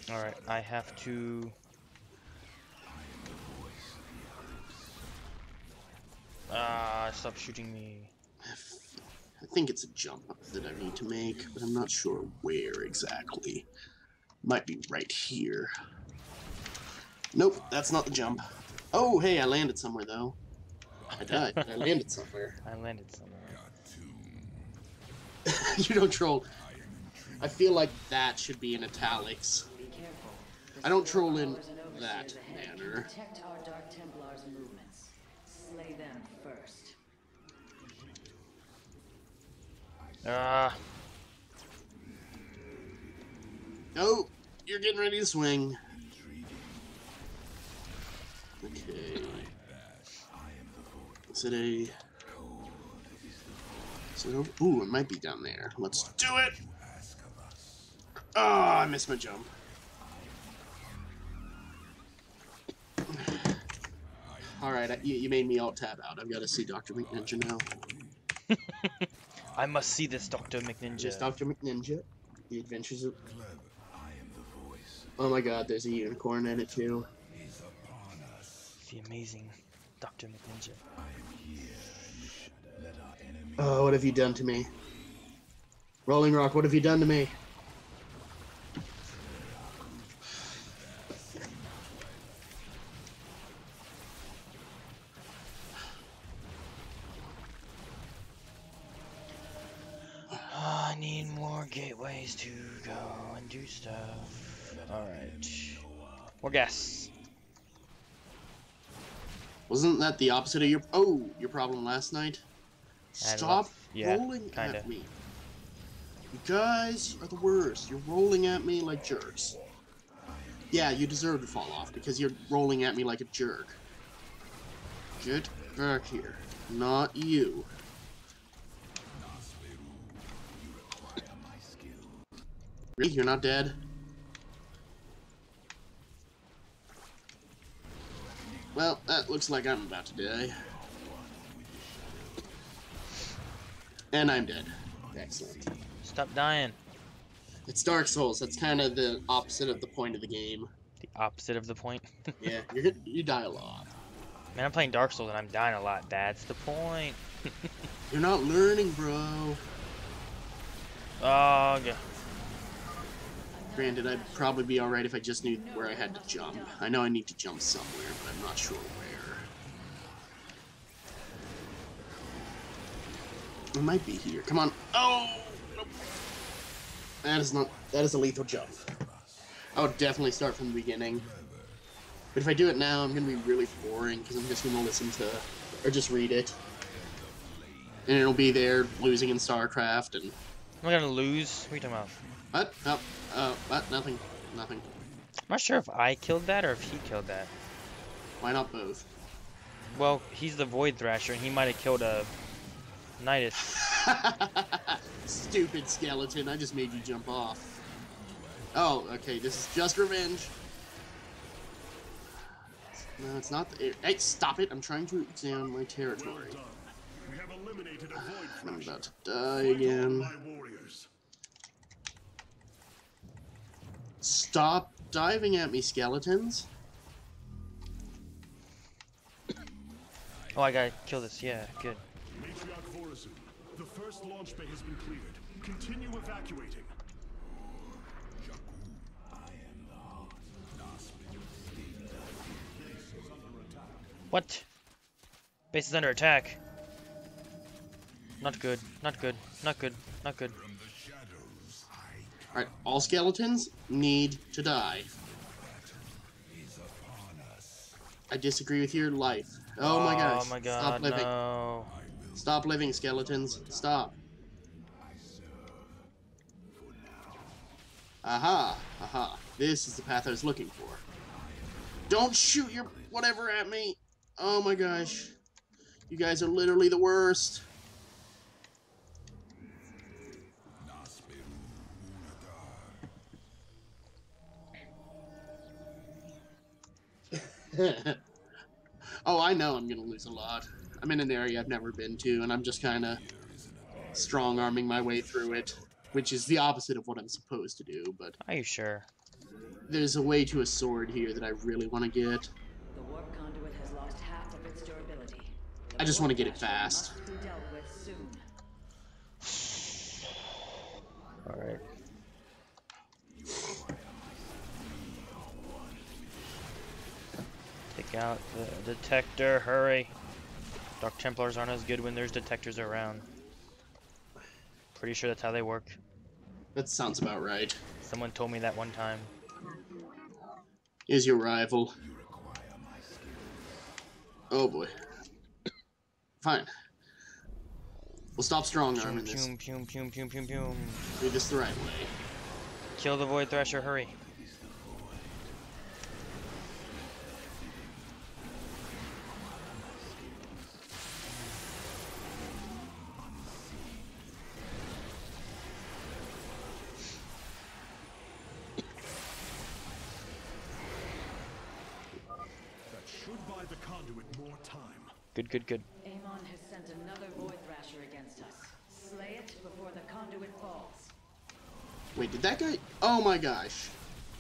Alright, I have to... Ah, stop shooting me. I think it's a jump that I need to make, but I'm not sure where exactly. Might be right here. Nope, that's not the jump. Oh, hey, I landed somewhere, though. I died, I landed somewhere. I landed somewhere. you don't troll. I feel like that should be in italics. I don't troll in Powers and overseers that manner. Slay them first. Ah, Oh, you're getting ready to swing. Okay. Is it a... Is it over? Ooh, it might be down there. Let's do it! Oh, I missed my jump. Alright, you, you made me all tab out. I've got to see Dr. McNinja now. I must see this Dr. McNinja. Dr. McNinja. The Adventures of... Oh my god, there's a unicorn in it too. The amazing Dr. McNinja. Oh, what have you done to me? Rolling Rock, what have you done to me? More guess. Wasn't that the opposite of your oh your problem last night? Stop yeah, rolling kinda. at me. You guys are the worst. You're rolling at me like jerks. Yeah, you deserve to fall off because you're rolling at me like a jerk. Get back here. Not you. Really? You're not dead? Well, that looks like I'm about to die. And I'm dead. Excellent. Stop dying. It's Dark Souls. That's kind of the opposite of the point of the game. The opposite of the point. Yeah, you're good. You die a lot. Man, I'm playing Dark Souls and I'm dying a lot. That's the point. You're not learning, bro. Ugh. Granted, I'd probably be alright if I just knew where I had to jump. I know I need to jump somewhere, but I'm not sure where. It might be here. Come on. Oh! Nope. That is not. That is a lethal jump. I would definitely start from the beginning. But if I do it now, I'm gonna be really boring because I'm just gonna listen to, or just read it, and it'll be there losing in StarCraft and I'm gonna lose? What are you talking about? What? Oh, uh, what? Nothing. Nothing. I'm not sure if I killed that or if he killed that. Why not both? Well, he's the Void Thrasher and he might have killed a Nydus. Stupid skeleton, I just made you jump off. Oh, okay, this is just revenge. No, it's not the Hey, stop it! I'm trying to examine my territory. We have eliminated a void I'm about to die again. My warriors. Stop diving at me, skeletons. Oh, I gotta kill this. Yeah, good. Matriarch Vorazun, the first launch bay has been cleared. Continue evacuating. What? Base is under attack. Not good. Not good. Not good. Not good. Alright, all skeletons need to die. I disagree with your life. Oh my oh gosh. Oh my Stop god, living. no. Stop living, skeletons. Stop. Aha, aha. This is the path I was looking for. Don't shoot your whatever at me. Oh my gosh. You guys are literally the worst. oh, I know I'm gonna lose a lot. I'm in an area I've never been to, and I'm just kind of strong arming my way through it, which is the opposite of what I'm supposed to do. But Are you sure? there's a way to a sword here that I really want to get. The warp conduit has lost half of its durability. The I just wanna get it fast. Must be dealt with soon. All right. Out the detector. Hurry. Dark Templars aren't as good when there's detectors around. Pretty sure that's how they work. That sounds about right. Someone told me that one time. Is your rival? Oh boy. Fine. We'll stop strong arming this. pum, pum, pum, pum, pum, pum. Do this the right way. Kill the Void Thrasher. Hurry. That should buy the conduit more time. Good, good, good. Amon has sent another Void Thrasher against us. Slay it before the conduit falls. Wait, did that guy? Oh my gosh.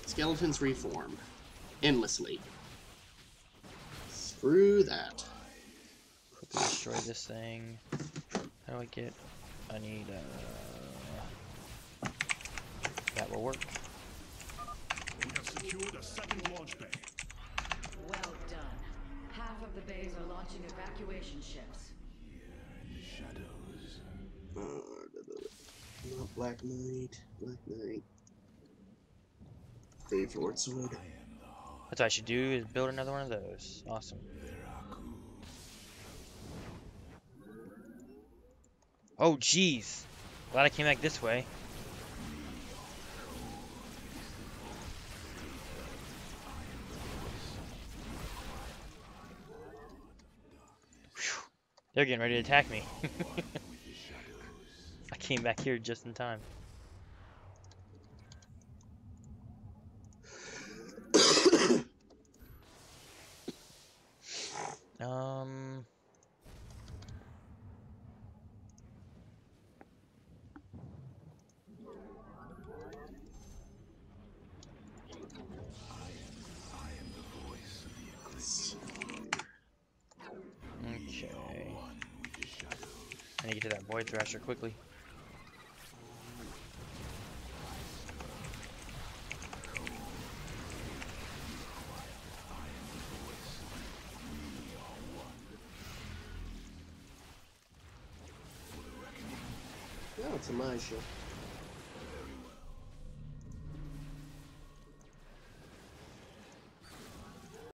Skeletons reform. Endlessly. Screw that. Quickly destroy this thing. How do I get? I need. Uh, that will work. We have secured a second launch bay. Well done. Half of the bays are launching evacuation ships. Uh, not Black Knight. Black Knight. Grave Lord Sword. What I should do is build another one of those. Awesome. Oh, jeez. Glad I came back this way. They're getting ready to attack me. I came back here just in time. Um. To that Void Thrasher quickly. No, it's a my show.